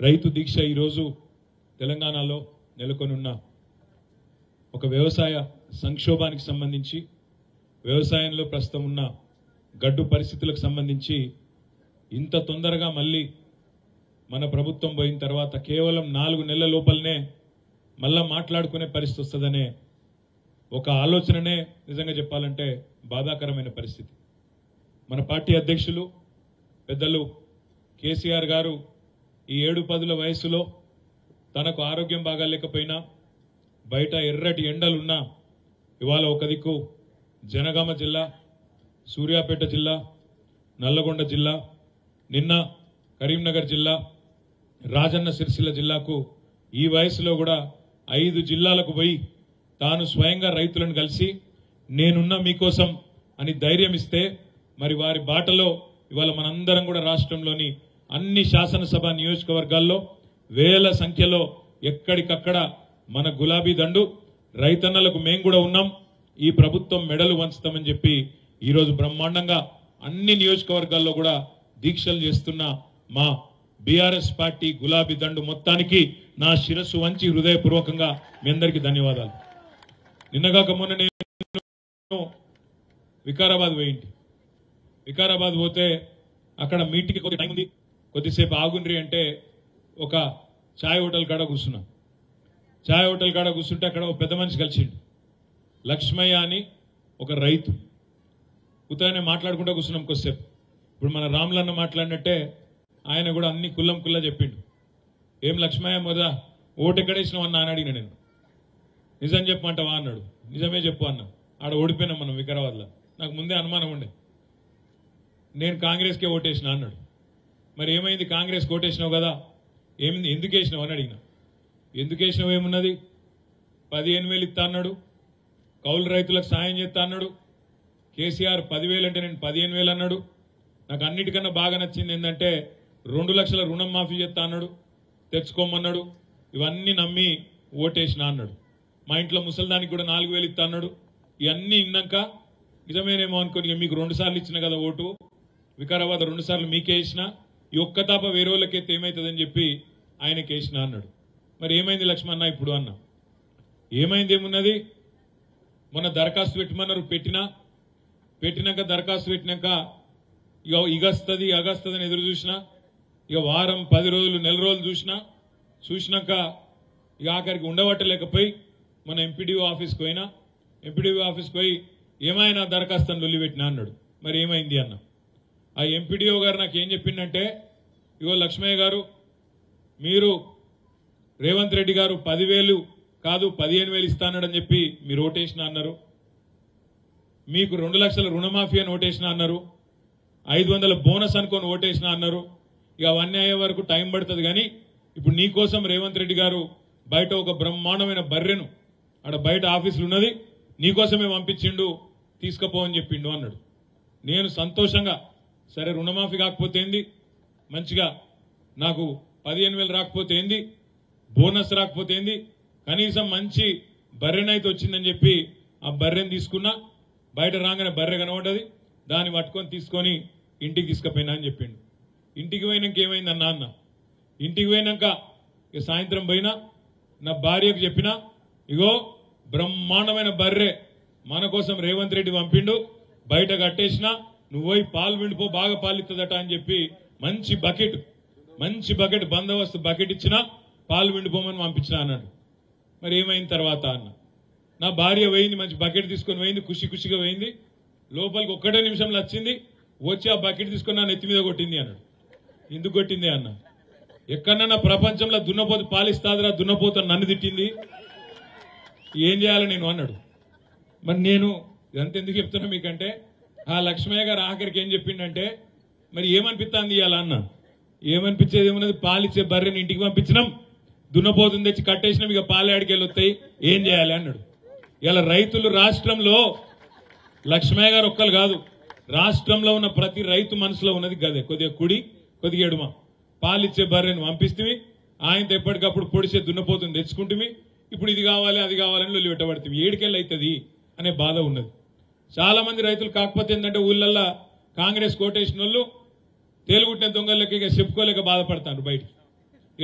రైతు దీక్ష ఈరోజు తెలంగాణలో నెలకొనున్న ఒక వ్యవసాయ సంక్షోభానికి సంబంధించి వ్యవసాయంలో ప్రస్తుతం ఉన్న గడ్డు పరిస్థితులకు సంబంధించి ఇంత తొందరగా మళ్ళీ మన ప్రభుత్వం పోయిన తర్వాత కేవలం నాలుగు నెలల లోపలనే మళ్ళా మాట్లాడుకునే పరిస్థితి వస్తుందనే ఒక ఆలోచననే నిజంగా చెప్పాలంటే బాధాకరమైన పరిస్థితి. మన పార్టీ అధ్యక్షులు పెద్దలు కేసీఆర్ గారు ఈ ఏడు పదుల వయసులో తనకు ఆరోగ్యం బాగాలేకపోయినా బయట ఎర్రటి ఎండలున్నా ఇవాళ ఒక దిక్కు జనగామ జిల్లా సూర్యాపేట జిల్లా నల్లగొండ జిల్లా నిన్న కరీంనగర్ జిల్లా రాజన్న సిరిసిల్ల జిల్లాకు ఈ వయసులో కూడా ఐదు జిల్లాలకు పోయి తాను స్వయంగా రైతులను కలిసి నేనున్న మీకోసం అని ధైర్యం ఇస్తే మరి వారి బాటలో ఇవాళ మనందరం కూడా రాష్ట్రంలోని అన్ని శాసనసభ నియోజకవర్గాల్లో వేల సంఖ్యలో ఎక్కడికక్కడ మన గులాబీ దండు రైతన్నలకు మేము కూడా ఉన్నాం. ఈ ప్రభుత్వం మెడలు వంచుతామని చెప్పి ఈరోజు బ్రహ్మాండంగా అన్ని నియోజకవర్గాల్లో కూడా దీక్షలు చేస్తున్న మా బీఆర్ఎస్ పార్టీ గులాబీ దండు మొత్తానికి నా శిరస్సు వంచి హృదయపూర్వకంగా మీ అందరికీ ధన్యవాదాలు. నిన్నగాక మొన్న నేను వికారాబాద్ పోయింటి. వికారాబాద్ పోతే అక్కడ మీటింగ్కి కొద్ది టైం ఉంది. కొద్దిసేపు ఆగుండ్రి అంటే ఒక ఛాయ్ హోటల్ కాడ కూర్చున్నాం. ఛాయ్ హోటల్ కాడ కూర్చుంటే అక్కడ ఒక పెద్ద మనిషి కలిసిండు. లక్ష్మయ్య అని ఒక రైతు. ఉదయాన్నే మాట్లాడుకుంటూ కూర్చున్నాం కొద్దిసేపు. ఇప్పుడు మన రాములన్న మాట్లాడినట్టే ఆయన కూడా అన్ని కుల్లం కుల్లా చెప్పిండు. ఏం లక్ష్మయ్య మొదా ఓటు ఎక్కడేసినావు అన్న? అని అడిగిన నేను. నిజం చెప్పమంటావా అన్నాడు. నిజమే చెప్పు అన్న. ఆడ ఓడిపోయినాం మనం వికారాబాద్లో. నాకు ముందే అనుమానం ఉండే. నేను కాంగ్రెస్కే ఓటేసిన అన్నాడు. మరి ఏమైంది? కాంగ్రెస్ కోటేసినావు కదా. ఏమింది? ఎందుకు వేసినావు అని అడిగిన. ఎందుకు వేసినావు? ఏమున్నది? పదిహేను వేలు ఇస్తా అన్నాడు. కౌలు రైతులకు సాయం చేస్తా అన్నాడు. కేసీఆర్ పదివేలు అంటే నేను పదిహేను వేలు అన్నాడు. నాకు అన్నిటికన్నా బాగా నచ్చింది ఏంటంటే రెండు లక్షల రుణం మాఫీ చేస్తా అన్నాడు. తెచ్చుకోమన్నాడు. ఇవన్నీ నమ్మి ఓటేసిన అన్నాడు. మా ఇంట్లో ముసలిదానికి కూడా నాలుగు వేలు ఇస్తా అన్నాడు. ఇవన్నీ ఇన్నాక నిజమేనేమో అనుకోని మీకు రెండు సార్లు ఇచ్చిన కదా ఓటు. వికారాబాద్ రెండు సార్లు మీకే ఇచ్చినా. ఈ ఒక్క తాప వేరే వాళ్ళకైతే ఏమవుతుందని చెప్పి ఆయనకి వేసిన అన్నాడు. మరి ఏమైంది లక్ష్మణ ఇప్పుడు అన్న? ఏమైంది ఏమున్నది? మొన్న దరఖాస్తు పెట్టమన్నారు పెట్టినా? పెట్టినాక దరఖాస్తు పెట్టినాక ఇక ఇగస్తుంది అగస్తుంది ఎదురు చూసినా? ఇక వారం పది రోజులు నెల రోజులు చూసినా? చూసినాక ఇక ఆఖరికి ఉండబట్టలేకపోయి మన ఎంపీడీఓ ఆఫీస్కి పోయినా? ఎంపీడీఓ ఆఫీస్కి పోయి ఏమైనా దరఖాస్తు అని లొల్లి అన్నాడు. మరి ఏమైంది అన్న? ఆ ఎంపీడీఓ గారు నాకు ఏం చెప్పిందంటే ఇగో లక్ష్మయ్య గారు మీరు రేవంత్ రెడ్డి గారు పదివేలు కాదు పదిహేను వేలు ఇస్తానని చెప్పి మీరు ఓటేసిన అన్నారు. మీకు రెండు లక్షల రుణమాఫీ అని ఓటేసిన అన్నారు. ఐదు వందల బోనస్ అనుకొని ఓటేసిన అన్నారు. ఇక అవన్నీ అయ్యే వరకు టైం పడుతుంది కానీ ఇప్పుడు నీకోసం రేవంత్ రెడ్డి గారు బయట ఒక బ్రహ్మాండమైన బర్రెను ఆడ బయట ఆఫీసులు ఉన్నది నీకోసమే పంపించిండు తీసుకపోవని చెప్పిండు అన్నాడు. నేను సంతోషంగా సరే రుణమాఫీ కాకపోతే ఏంది? మంచిగా నాకు పదిహేను వేలు రాకపోతే ఏంది? బోనస్ రాకపోతే ఏంది? కనీసం మంచి బర్రెనైతే వచ్చిందని చెప్పి ఆ బర్రెని తీసుకున్నా బయట రాగానే బర్రె కనబడ్డది దాన్ని పట్టుకొని తీసుకొని ఇంటికి తీసుకుపోయినా అని చెప్పిండు. ఇంటికి పోయినాక ఏమైంది అన్న అన్న? ఇంటికి పోయినాక ఇక సాయంత్రం పోయినా నా భార్యకు చెప్పినా ఇగో బ్రహ్మాండమైన బర్రె మన కోసం రేవంత్ రెడ్డి పంపిండు బయట కట్టేసిన నువ్వు పోయి పాలు విండిపో బాగా పాలిస్తుందట అని చెప్పి మంచి బకెట్ మంచి బకెట్ బందోబస్తు బకెట్ ఇచ్చినా పాలు విండిపోమని పంపించిన అన్నాడు. మరి ఏమైంది తర్వాత అన్న? నా భార్య పోయింది మంచి బకెట్ తీసుకొని పోయింది ఖుషి ఖుషిగా పోయింది. లోపలికి ఒక్కటే నిమిషంలో వచ్చింది వచ్చి ఆ బకెట్ తీసుకొని నా నెత్తి మీద కొట్టింది అన్నాడు. ఎందుకు కొట్టింది అన్న? ఎక్కడన్నా ప్రపంచంలో దున్నపోత పాలిస్తాదిరా దున్నపోత నన్ను తిట్టింది. ఏం చేయాలి నేను అన్నాడు. మరి నేను ఇదంతా ఎందుకు చెప్తున్నా మీకంటే ఆ లక్ష్మయ్య గారు ఆఖరికి ఏం చెప్పిండంటే మరి ఏమనిపిస్తుంది ఇవాళ అన్న? ఏమనిపించేది ఏమున్నది? పాలిచ్చే బర్రెని ఇంటికి పంపించినాం. దున్నపోతుంది తెచ్చి కట్టేసినాం. ఇక పాలేడికెళ్ళి వస్తాయి. ఏం చేయాలి? అన్నాడు. ఇలా రైతులు రాష్ట్రంలో లక్ష్మయ్య గారు ఒక్కరు కాదు రాష్ట్రంలో ఉన్న ప్రతి రైతు మనసులో ఉన్నది గదే. కొద్దిగా కుడి కొద్దిగా ఎడుమ. పాలిచ్చే బర్రెని పంపిస్తుంది ఆయనతో ఎప్పటికప్పుడు పొడిచే దున్నపోతుంది తెచ్చుకుంటుమి. ఇప్పుడు ఇది కావాలి అది కావాలని లొల్లి పెట్టబడుతుంది ఏడికెళ్ళి అవుతుంది అనే బాధ ఉన్నది. చాలా మంది రైతులు కాకపోతే ఏంటంటే ఊళ్ళల్లో కాంగ్రెస్ కోటేసిన వాళ్ళు తేలుగుట్టిన దొంగలకి ఇక చెప్పుకోలేక బాధపడతారు బయటికి.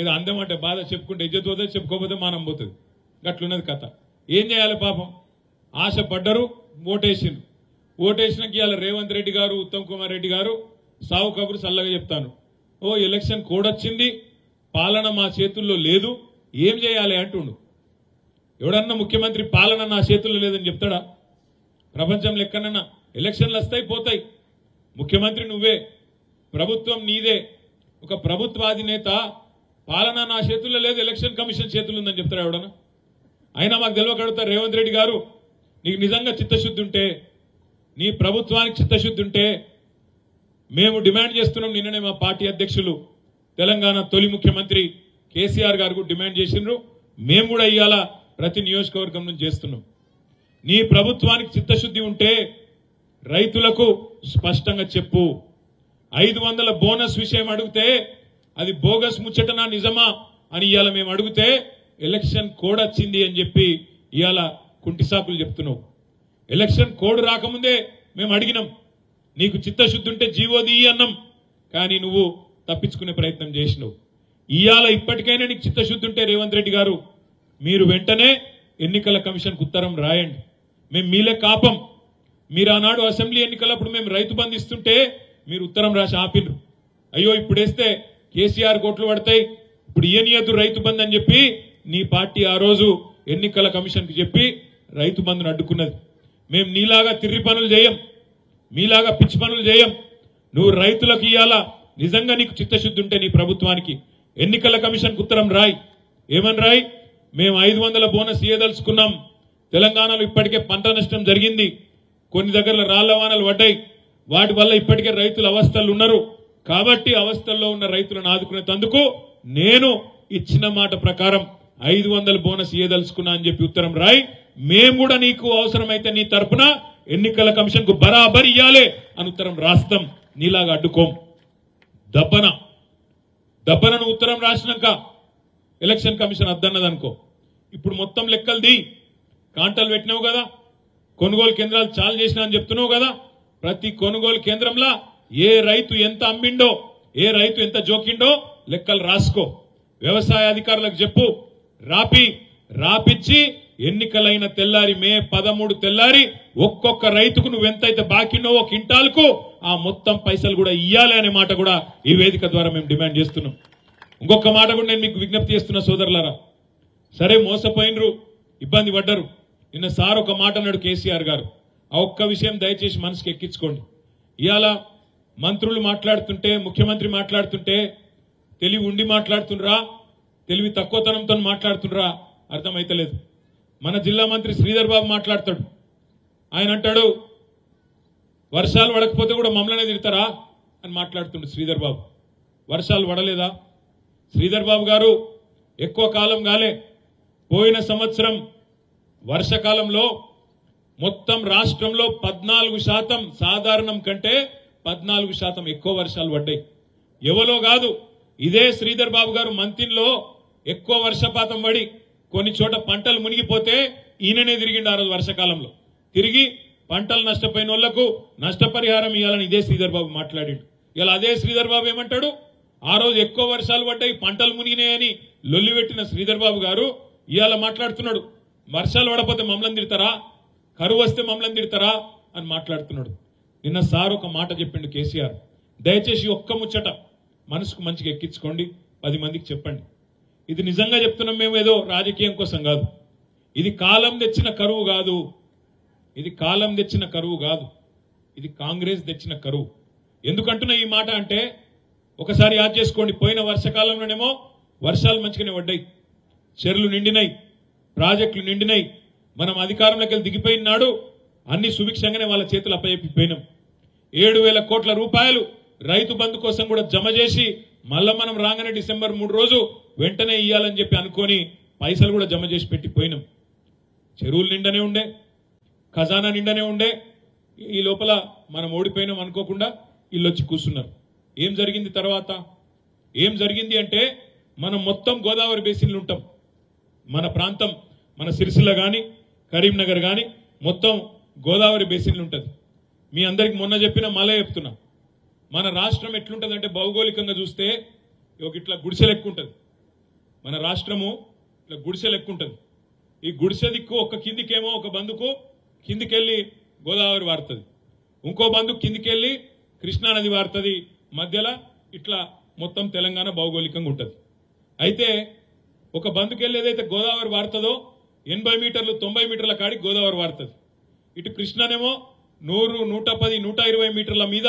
ఏదో అందం అంటే బాధ చెప్పుకుంటే ఇజ్జత్ పోతే చెప్పుకోకపోతే మానం పోతుంది. గట్లున్నది కథ. ఏం చేయాలి పాపం? ఆశ పడ్డరు ఓటేషన్ ఓటేసినాక ఇవాళ రేవంత్ రెడ్డి గారు ఉత్తమ్ కుమార్ రెడ్డి గారు సావు కబురు చల్లగా చెప్తాను. ఓ ఎలక్షన్ కోడ్ వచ్చింది పాలన మా చేతుల్లో లేదు ఏం చేయాలి అంటుండు. ఎవడన్నా ముఖ్యమంత్రి పాలన నా చేతుల్లో లేదని చెప్తాడా? ప్రపంచం లెక్కనన్న ఎలక్షన్లు వస్తాయి పోతాయి. ముఖ్యమంత్రి నువ్వే ప్రభుత్వం నీదే. ఒక ప్రభుత్వాధినేత పాలన నా చేతుల్లో లేదు ఎలక్షన్ కమిషన్ చేతులు ఉందని చెప్తారా ఎవడన్నా? అయినా మాకు తెలియకడుగుతారు రేవంత్ రెడ్డి గారు నీకు నిజంగా చిత్తశుద్ధి ఉంటే నీ ప్రభుత్వానికి చిత్తశుద్ధి ఉంటే మేము డిమాండ్ చేస్తున్నాం. నిన్ననే మా పార్టీ అధ్యక్షులు తెలంగాణ తొలి ముఖ్యమంత్రి కేసీఆర్ గారు డిమాండ్ చేసిండ్రు. మేము కూడా ఇవాళ ప్రతి నియోజకవర్గం నుంచి చేస్తున్నాం. నీ ప్రభుత్వానికి చిత్తశుద్ధి ఉంటే రైతులకు స్పష్టంగా చెప్పు. ఐదు వందల బోనస్ విషయం అడిగితే అది బోగస్ ముచ్చటనా నిజమా అని ఇవాళ మేము అడిగితే ఎలక్షన్ కోడ్ వచ్చింది అని చెప్పి ఇవాళ కుంటిసాకులు చెప్తున్నావు. ఎలక్షన్ కోడ్ రాకముందే మేము అడిగినాం. నీకు చిత్తశుద్ధి ఉంటే జీవోది అన్నాం. కానీ నువ్వు తప్పించుకునే ప్రయత్నం చేసినావు. ఇవాళ ఇప్పటికైనా నీకు చిత్తశుద్ధి ఉంటే రేవంత్ రెడ్డి గారు మీరు వెంటనే ఎన్నికల కమిషన్కు ఉత్తరం రాయండి. మేము మీలే కాపం. మీరు ఆనాడు అసెంబ్లీ ఎన్నికలప్పుడు మేము రైతు బంధు ఇస్తుంటే మీరు ఉత్తరం రాసి ఆపిర్రు అయ్యో ఇప్పుడేస్తే కేసీఆర్ కోట్లు పడతాయి. ఇప్పుడు ఏనియదు రైతు బంధు అని చెప్పి నీ పార్టీ ఆ రోజు ఎన్నికల కమిషన్కి చెప్పి రైతు బంధును అడ్డుకున్నది. మేము నీలాగా తిర్రి పనులు చేయం మీలాగా పిచ్చి పనులు చేయం నువ్వు రైతులకు ఇయ్యాలా? నిజంగా నీకు చిత్తశుద్ధి ఉంటే నీ ప్రభుత్వానికి. ఎన్నికల కమిషన్ ఉత్తరం రాయ్. ఏమని రాయ్? మేము ఐదు వందల బోనస్ ఇయ్యదలుచుకున్నాం. తెలంగాణలో ఇప్పటికే పంట నష్టం జరిగింది. కొన్ని దగ్గర రాళ్ళ వానలు పడ్డాయి. వాటి వల్ల ఇప్పటికే రైతుల అవస్థలు ఉన్నారు. కాబట్టి అవస్థల్లో ఉన్న రైతులను ఆదుకునేందుకు నేను ఇచ్చిన మాట ప్రకారం ఐదు వందల బోనస్ ఇయ్యదలుచుకున్నా అని చెప్పి ఉత్తరం రాయి. మేము కూడా నీకు అవసరమైతే నీ తరపున ఎన్నికల కమిషన్కు బరాబరి ఇయ్యాలి అని ఉత్తరం రాస్తాం. నీలాగా అడ్డుకోం. దబ్బన. దబ్బనను ఉత్తరం రాసినాక ఎలక్షన్ కమిషన్ అద్దన్నదనుకో. ఇప్పుడు మొత్తం లెక్కలది కాంటాలు పెట్టినావు కదా? కొనుగోలు కేంద్రాలు చాలు చేసినా అని చెప్తున్నావు కదా? ప్రతి కొనుగోలు కేంద్రంలో ఏ రైతు ఎంత అమ్మిండో ఏ రైతు ఎంత జోకిండో లెక్కలు రాసుకో. వ్యవసాయ అధికారులకు చెప్పు. రాపి రాపిచ్చి ఎన్నికలైన తెల్లారి మే పదమూడు తెల్లారి ఒక్కొక్క రైతుకు నువ్వు ఎంతైతే బాకిండో ఒక కింటాల్కు ఆ మొత్తం పైసలు కూడా ఇయ్యాలి అనే మాట కూడా ఈ వేదిక ద్వారా మేము డిమాండ్ చేస్తున్నాం. ఇంకొక మాట కూడా నేను మీకు విజ్ఞప్తి చేస్తున్నా సోదరులారా. సరే మోసపోయినరు ఇబ్బంది పడ్డరు. నిన్న సార్ ఒక మాట అన్నాడు కేసీఆర్ గారు. ఆ ఒక్క విషయం దయచేసి మనసుకి ఎక్కించుకోండి. ఇవాళ మంత్రులు మాట్లాడుతుంటే ముఖ్యమంత్రి మాట్లాడుతుంటే తెలివి ఉండి మాట్లాడుతుండ్రా తెలివి తక్కువతనంతో మాట్లాడుతుండ్రా అర్థమైతలేదు. మన జిల్లా మంత్రి శ్రీధర్ బాబు మాట్లాడతాడు. ఆయన అంటాడు వర్షాలు పడకపోతే కూడా మమ్మల్నే తిడతారా? అని మాట్లాడుతుండు శ్రీధర్ బాబు. వర్షాలు పడలేదా? శ్రీధర్ బాబు గారు ఎక్కువ కాలం కాలే. పోయిన సంవత్సరం వర్షకాలంలో మొత్తం రాష్ట్రంలో పద్నాలుగు శాతం సాధారణం కంటే పద్నాలుగు శాతం ఎక్కువ వర్షాలు పడ్డాయి. ఎవలో కాదు ఇదే శ్రీధర్ బాబు గారు మంతిన్లో ఎక్కువ వర్షపాతం పడి కొన్ని చోట పంటలు మునిగిపోతే ఈయననే తిరిగిండు ఆ రోజు వర్షకాలంలో. తిరిగి పంటలు నష్టపోయిన వాళ్ళకు నష్టపరిహారం ఇవ్వాలని ఇదే శ్రీధర్ బాబు మాట్లాడిండు. ఇలా అదే శ్రీధర్ బాబు ఏమంటాడు? ఆ రోజు ఎక్కువ వర్షాలు పడ్డాయి పంటలు మునిగినాయని లొల్లిపెట్టిన శ్రీధర్ బాబు గారు ఇవాళ మాట్లాడుతున్నాడు. వర్షాలు పడపోతే మమ్మల్ని తిడతారా? కరువు వస్తే మమ్మల్ని తిడతారా? అని మాట్లాడుతున్నాడు. నిన్న సార్ ఒక మాట చెప్పిండు కేసీఆర్. దయచేసి ఒక్క ముచ్చట మనసుకు మంచిగా ఎక్కించుకోండి. పది మందికి చెప్పండి. ఇది నిజంగా చెప్తున్నాం మేము ఏదో రాజకీయం కోసం కాదు. ఇది కాలం తెచ్చిన కరువు కాదు. ఇది కాలం తెచ్చిన కరువు కాదు. ఇది కాంగ్రెస్ తెచ్చిన కరువు. ఎందుకంటున్నా ఈ మాట అంటే ఒకసారి యాద్ చేసుకోండి. పోయిన వర్షకాలంలోనేమో వర్షాలు మంచిగానే పడ్డాయి. చెరువులు నిండినాయి. ప్రాజెక్టులు నిండినాయి. మనం అధికారంలోకి వెళ్ళి దిగిపోయిన నాడు అన్ని సుభిక్షంగానే వాళ్ళ చేతులు అప్పచెప్పిపోయినాం ఏడు వేల కోట్ల రూపాయలు రైతు బంధు కోసం కూడా జమ చేసి మళ్ళా మనం రాగానే డిసెంబర్ మూడు రోజు వెంటనే ఇయ్యాలని చెప్పి అనుకొని పైసలు కూడా జమ చేసి పెట్టిపోయినాం. చెరువులు నిండనే ఉండే ఖజానా నిండనే ఉండే. ఈ లోపల మనం ఓడిపోయినాం అనుకోకుండా వీళ్ళు వచ్చి కూర్చున్నారు. ఏం జరిగింది తర్వాత? ఏం జరిగింది అంటే మనం మొత్తం గోదావరి బేసిన్లు ఉంటాం. మన ప్రాంతం మన సిరిసిల్ల కానీ కరీంనగర్ కానీ మొత్తం గోదావరి బేసిన్లు ఉంటుంది. మీ అందరికి మొన్న చెప్పిన మళ్ళీ చెప్తున్నా. మన రాష్ట్రం ఎట్లుంటదంటే భౌగోళికంగా చూస్తే ఒక ఇట్లా గుడిసె లెక్క ఉంటుంది. మన రాష్ట్రము ఇట్లా గుడిసె లెక్క ఉంటుంది. ఈ గుడిసె దిక్కు ఒక కిందికేమో ఒక బందుకు కిందికెళ్ళి గోదావరి వారుతుంది. ఇంకో బందుకు కిందికెళ్ళి కృష్ణానది వారుతుంది. మధ్యలో ఇట్లా మొత్తం తెలంగాణ భౌగోళికంగా ఉంటుంది. అయితే ఒక బందుకెళ్ళి ఏదైతే గోదావరి వారుతుందో ఎనభై మీటర్లు తొంభై మీటర్ల కాడికి గోదావరి వారుతుంది. ఇటు కృష్ణనేమో నూరు నూట పది నూట ఇరవై మీటర్ల మీద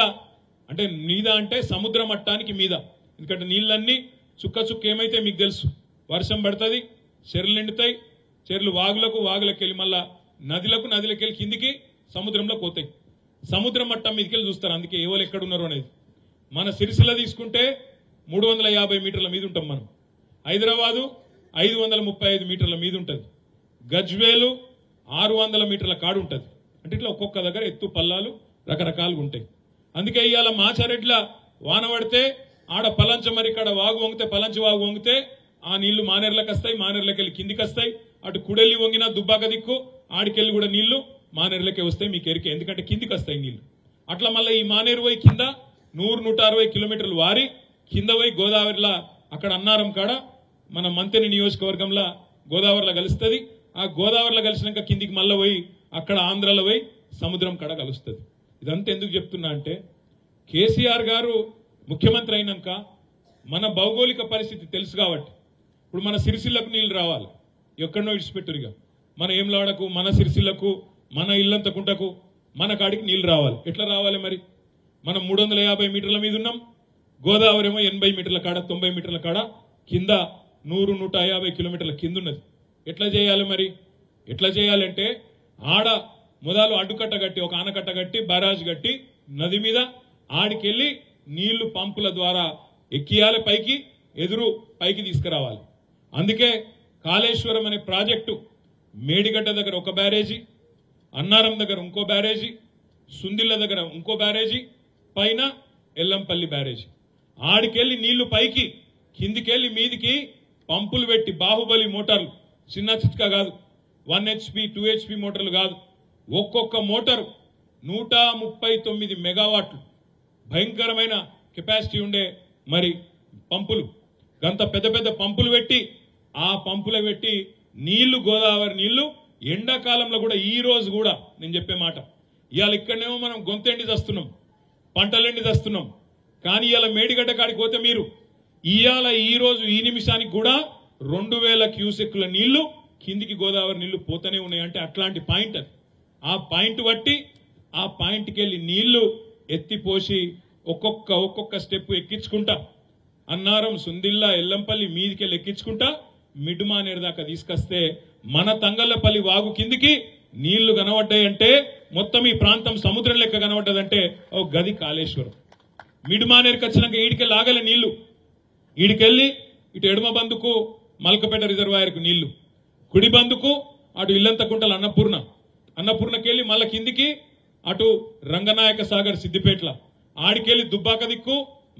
అంటే మీద అంటే సముద్ర మట్టానికి మీద. ఎందుకంటే నీళ్ళన్నీ చుక్క చుక్క ఏమైతే మీకు తెలుసు. వర్షం పడుతుంది చెర్లు నిండుతాయి చెర్లు వాగులకు వాగులకు వెళ్ళి మళ్ళా నదులకు నదులకు వెళ్ళి కిందికి సముద్రంలో పోతాయి. సముద్ర మట్టం మీదకి వెళ్ళి చూస్తారు అందుకే ఎవరు ఎక్కడున్నారు అనేది. మన సిరిసిల తీసుకుంటే మూడు వందల యాభై మీటర్ల మీద ఉంటాం మనం. హైదరాబాదు ఐదు వందల ముప్పై ఐదు మీటర్ల మీద ఉంటుంది గజ్వేలు ఆరు వందల మీటర్ల కాడు ఉంటుంది అంటే ఇట్లా ఒక్కొక్క దగ్గర ఎత్తు పల్లాలు రకరకాలుగా ఉంటాయి. అందుకే ఇవాళ మాచారెడ్ల వాన పడితే ఆడ పలంచ మరి ఇక్కడ వాగు వంగితే పలంచ వాగు వంగితే ఆ నీళ్ళు మానేర్లకు వస్తాయి మానేర్లకు వెళ్ళి కిందికి వస్తాయి అటు కుడెల్లి వంగినా దుబ్బాక దిక్కు ఆడికెళ్ళి కూడా నీళ్ళు మానేర్లకే వస్తాయి మీకు ఎరికే. ఎందుకంటే కిందికి వస్తాయి నీళ్ళు. అట్లా మళ్ళీ ఈ మానేరు పోయి కింద నూరు నూట అరవై కిలోమీటర్లు వారి కింద పోయి గోదావరిలో అక్కడ అన్నారం కాడ మన మంతెని నియోజకవర్గంలో గోదావరిలో కలుస్తుంది ఆ గోదావరిలో కలిసినాక కిందికి మళ్ళీ పోయి అక్కడ ఆంధ్రలో పోయి సముద్రం కాడ కలుస్తుంది. ఇదంతా ఎందుకు చెప్తున్నా అంటే కేసీఆర్ గారు ముఖ్యమంత్రి అయినాక మన భౌగోళిక పరిస్థితి తెలుసు కాబట్టి. ఇప్పుడు మన సిరిసిల్లకు నీళ్ళు రావాలి. ఎక్కడనో ఇడిచిపెట్టురుగా. మన ఏంలాడకు మన సిరిసిల్లకు మన ఇల్లంతకుంటకు మన కాడికి నీళ్ళు రావాలి. ఎట్లా రావాలి మరి? మనం మూడు యాభై మీటర్ల మీద ఉన్నాం. గోదావరి ఏమో ఎనభై మీటర్ల కాడ తొంభై మీటర్ల కాడ కింద నూరు నూట యాభై కిలోమీటర్ల కిందున్నది. ఎట్లా చేయాలి మరి? ఎట్లా చేయాలంటే ఆడ మొదలు అడ్డుకట్ట కట్టి ఒక ఆనకట్ట కట్టి బరాజ్ కట్టి నది మీద ఆడికెళ్ళి నీళ్ళు పంపుల ద్వారా ఎక్కియాలి పైకి ఎదురు పైకి తీసుకురావాలి. అందుకే కాళేశ్వరం అనే ప్రాజెక్టు మేడిగడ్డ దగ్గర ఒక బ్యారేజీ అన్నారం దగ్గర ఇంకో బ్యారేజీ సుందిళ్ళ దగ్గర ఇంకో బ్యారేజీ పైన ఎల్లంపల్లి బ్యారేజీ. ఆడికెళ్ళి నీళ్ళు పైకి కిందికెళ్ళి మీదికి పంపులు పెట్టి బాహుబలి మోటార్లు. చిన్న చిట్కా కాదు. వన్ హెచ్పి టూ హెచ్పి మోటార్లు కాదు. ఒక్కొక్క మోటారు నూట ముప్పై తొమ్మిది మెగావాట్లు. భయంకరమైన కెపాసిటీ ఉండే మరి పంపులు. గంత పెద్ద పెద్ద పంపులు పెట్టి ఆ పంపులు పెట్టి నీళ్ళు గోదావరి నీళ్ళు ఎండాకాలంలో కూడా ఈ రోజు కూడా నేను చెప్పే మాట. ఇవాళ ఇక్కడనేమో మనం గొంతెండి తెస్తున్నాం పంటలెండి తెస్తున్నాం కానీ ఇవాళ మేడిగడ్డ కాడికి పోతే మీరు ఇవాళ ఈ రోజు ఈ నిమిషానికి కూడా రెండు వేల క్యూసెక్ల నీళ్ళు కిందికి గోదావరి నీళ్ళు పోతూనే ఉన్నాయి అంటే అట్లాంటి పాయింట్ అది. ఆ పాయింట్ బట్టి ఆ పాయింట్కి వెళ్ళి నీళ్ళు ఎత్తిపోసి ఒక్కొక్క ఒక్కొక్క స్టెప్ ఎక్కించుకుంటా. అన్నారం సుందిల్లా ఎల్లంపల్లి మీదికెళ్ళి ఎక్కించుకుంటా. మిడ్మానేరు దాకా తీసుకొస్తే మన తంగళ్ళపల్లి వాగు కిందికి నీళ్ళు కనబడ్డాయంటే మొత్తం ఈ ప్రాంతం సముద్రం లెక్క కనబడ్డదంటే ఓ గది కాళేశ్వరం. మిడ్మానేరుకి వచ్చినాక ఈడికి ఆగలే నీళ్ళు. ఈడికెళ్ళి ఇటు ఎడమ బందుకు మల్కపేట రిజర్వాయర్కు నీళ్ళు కుడి బందుకు అటు ఇల్లంతకుంటల అన్నపూర్ణ అన్నపూర్ణకెళ్ళి మళ్ళా కిందికి అటు రంగనాయక సాగర్ సిద్దిపేట్ల ఆడికెళ్ళి దుబ్బాక దిక్కు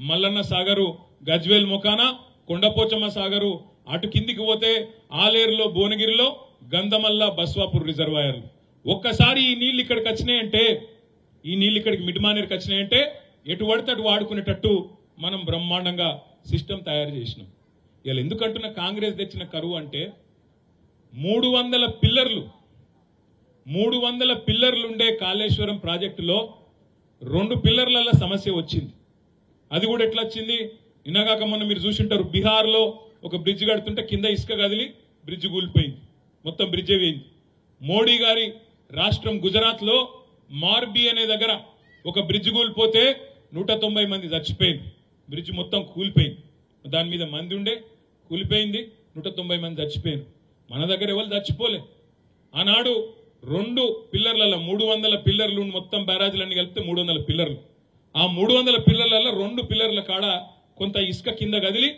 మల్లన్న సాగరు గజ్వేల్ మొకాన కొండపోచమ్మ సాగరు అటు కిందికి పోతే ఆలేరులో భువనగిరిలో గంధమల్ల బస్వాపూర్ రిజర్వాయర్లు. ఒక్కసారి ఈ నీళ్ళు ఇక్కడికి వచ్చినాయంటే ఈ నీళ్ళు ఇక్కడికి మిడ్మానేరుకి వచ్చినాయంటే ఎటు పడితే అటు వాడుకునేటట్టు మనం బ్రహ్మాండంగా సిస్టమ్ తయారు చేసినాం. ఇలా ఎందుకంటున్న కాంగ్రెస్ తెచ్చిన కరువు అంటే మూడు వందల పిల్లర్లు మూడు వందల పిల్లర్లు ఉండే కాళేశ్వరం ప్రాజెక్టులో రెండు పిల్లర్ల సమస్య వచ్చింది. అది కూడా ఎట్లా వచ్చింది? నిన్నగాక మొన్న మీరు చూసింటారు బీహార్లో ఒక బ్రిడ్జ్ కడుతుంటే కింద ఇసుక కదిలి బ్రిడ్జ్ కూలిపోయింది. మొత్తం బ్రిడ్జ్ వేయింది మోడీ గారి రాష్ట్రం గుజరాత్లో మార్బీ అనే దగ్గర ఒక బ్రిడ్జ్ కూలిపోతే నూట తొంభై మంది చచ్చిపోయింది. బ్రిడ్జ్ మొత్తం కూలిపోయింది. దాని మీద మంది ఉండే కూలిపోయింది నూట తొంభై మంది చచ్చిపోయారు. మన దగ్గర ఎవరు చచ్చిపోలే. ఆనాడు రెండు పిల్లర్లలో మూడు వందల పిల్లర్లు మొత్తం బ్యారాజులన్నీ కలిపితే మూడు వందల పిల్లర్లు. ఆ మూడు వందల పిల్లర్లలో రెండు పిల్లర్ల కాడ కొంత ఇసుక కింద కదిలి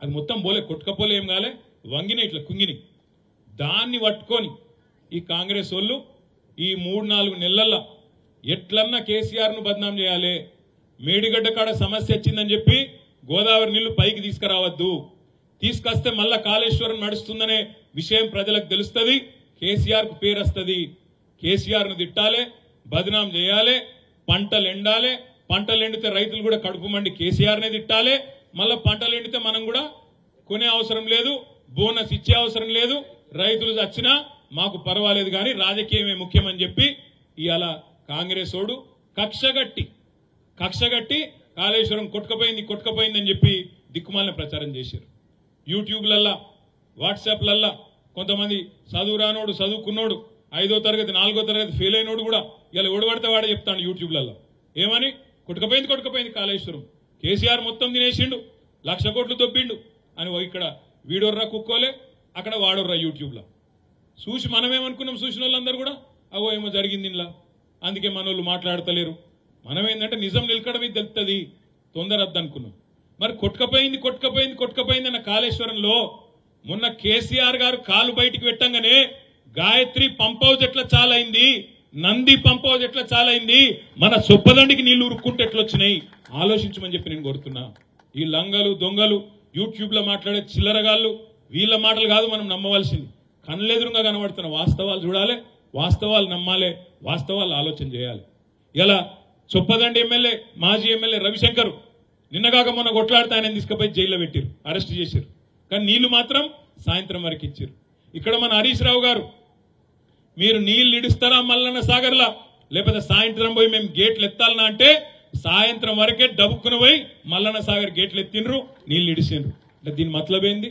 అది మొత్తం పోలే కొట్టుకపోలే ఏం కాలే వంగిన ఇట్లా కుంగిని దాన్ని పట్టుకొని ఈ కాంగ్రెస్ వాళ్ళు ఈ మూడు నాలుగు నెలల్లో ఎట్లన్నా కేసీఆర్ను బదనాం చేయాలి మేడిగడ్డ కాడ సమస్య వచ్చిందని చెప్పి గోదావరి నీళ్ళు పైకి తీసుకురావద్దు. తీసుకొస్తే మళ్ళా కాళేశ్వరం నడుస్తుందనే విషయం ప్రజలకు తెలుస్తుంది. కేసీఆర్కు పేరు వస్తుంది కేసీఆర్ను తిట్టాలి బదనాం చేయాలి పంటలు ఎండాలి పంటలు ఎండితే రైతులు కూడా కడుపు మండి కేసీఆర్ నే తిట్టాలి మళ్ళా పంటలు ఎండితే మనం కూడా కొనే అవసరం లేదు బోనస్ ఇచ్చే అవసరం లేదు రైతులు చచ్చినా మాకు పర్వాలేదు కానీ రాజకీయమే ముఖ్యమని చెప్పి ఇవాళ కాంగ్రెస్ ఓడు కక్షగట్టి కక్షగట్టి కాళేశ్వరం కొట్టుకపోయింది కొట్టుకపోయింది అని చెప్పి దిక్కుమాలిన ప్రచారం చేశారు. యూట్యూబ్లల్లా వాట్సాప్లల్లా కొంతమంది చదువు రానోడు చదువుకున్నోడు ఐదో తరగతి నాలుగో తరగతి ఫెయిల్ అయినోడు కూడా ఇలా ఓడబడితే వాడే చెప్తాడు యూట్యూబ్లలో ఏమని? కొట్టుకపోయింది కొట్టుకపోయింది కాళేశ్వరం. కేసీఆర్ మొత్తం తినేసిండు లక్ష కోట్లు దొబ్బిండు అని ఓ ఇక్కడ వీడోర్రా కుక్కోలే అక్కడ వాడోర్రా యూట్యూబ్లో. చూసి మనమేమనుకున్నాం చూసిన వాళ్ళందరూ కూడా అవో ఏమో జరిగింది ఇలా అందుకే మన వాళ్ళు మాట్లాడతలేరు. మనం ఏంటంటే నిజం నిలకడమే తెలుపుతుంది తొందరద్దు అనుకున్నాం మరి కొట్టుకపోయింది కొట్టుకపోయింది కొట్టుకపోయింది అన్న కాళేశ్వరంలో మొన్న కేసీఆర్ గారు కాలు బయటికి పెట్టంగానే గాయత్రి పంప్ హౌస్ ఎట్లా చాలైంది నంది పంప్ హౌస్ ఎట్లా చాలైంది మన సొప్పదండికి నీళ్ళు ఉరుక్కుంటే ఎట్లా వచ్చినాయి ఆలోచించమని చెప్పి నేను కోరుతున్నా. ఈ లంగలు దొంగలు యూట్యూబ్లో మాట్లాడే చిల్లరగాళ్ళు వీళ్ళ మాటలు కాదు మనం నమ్మవలసింది. కళ్ళెదురుగా కనబడుతున్న వాస్తవాలు చూడాలి వాస్తవాలు నమ్మాలి వాస్తవాలు ఆలోచన చేయాలి. ఇలా చొప్పదండి ఎమ్మెల్యే మాజీ ఎమ్మెల్యే రవిశంకర్. నిన్నగాక మొన్న కొట్లాడితే ఆయన తీసుకుపోయి జైల్లో పెట్టారు అరెస్ట్ చేశారు కానీ నీళ్ళు మాత్రం సాయంత్రం వరకు ఇచ్చారు. ఇక్కడ మన హరీష్ రావు గారు మీరు నీళ్ళు ఇడుస్తారా మల్లన్న సాగర్లా? లేకపోతే సాయంత్రం పోయి మేము గేట్లు ఎత్తాలనా అంటే సాయంత్రం వరకే డబ్బుకుని పోయి మల్లన్న సాగర్ గేట్లు ఎత్తిండ్రు నీళ్ళు ఇడిసిండ్రు. అంటే దీని మతలబ్ ఏంది?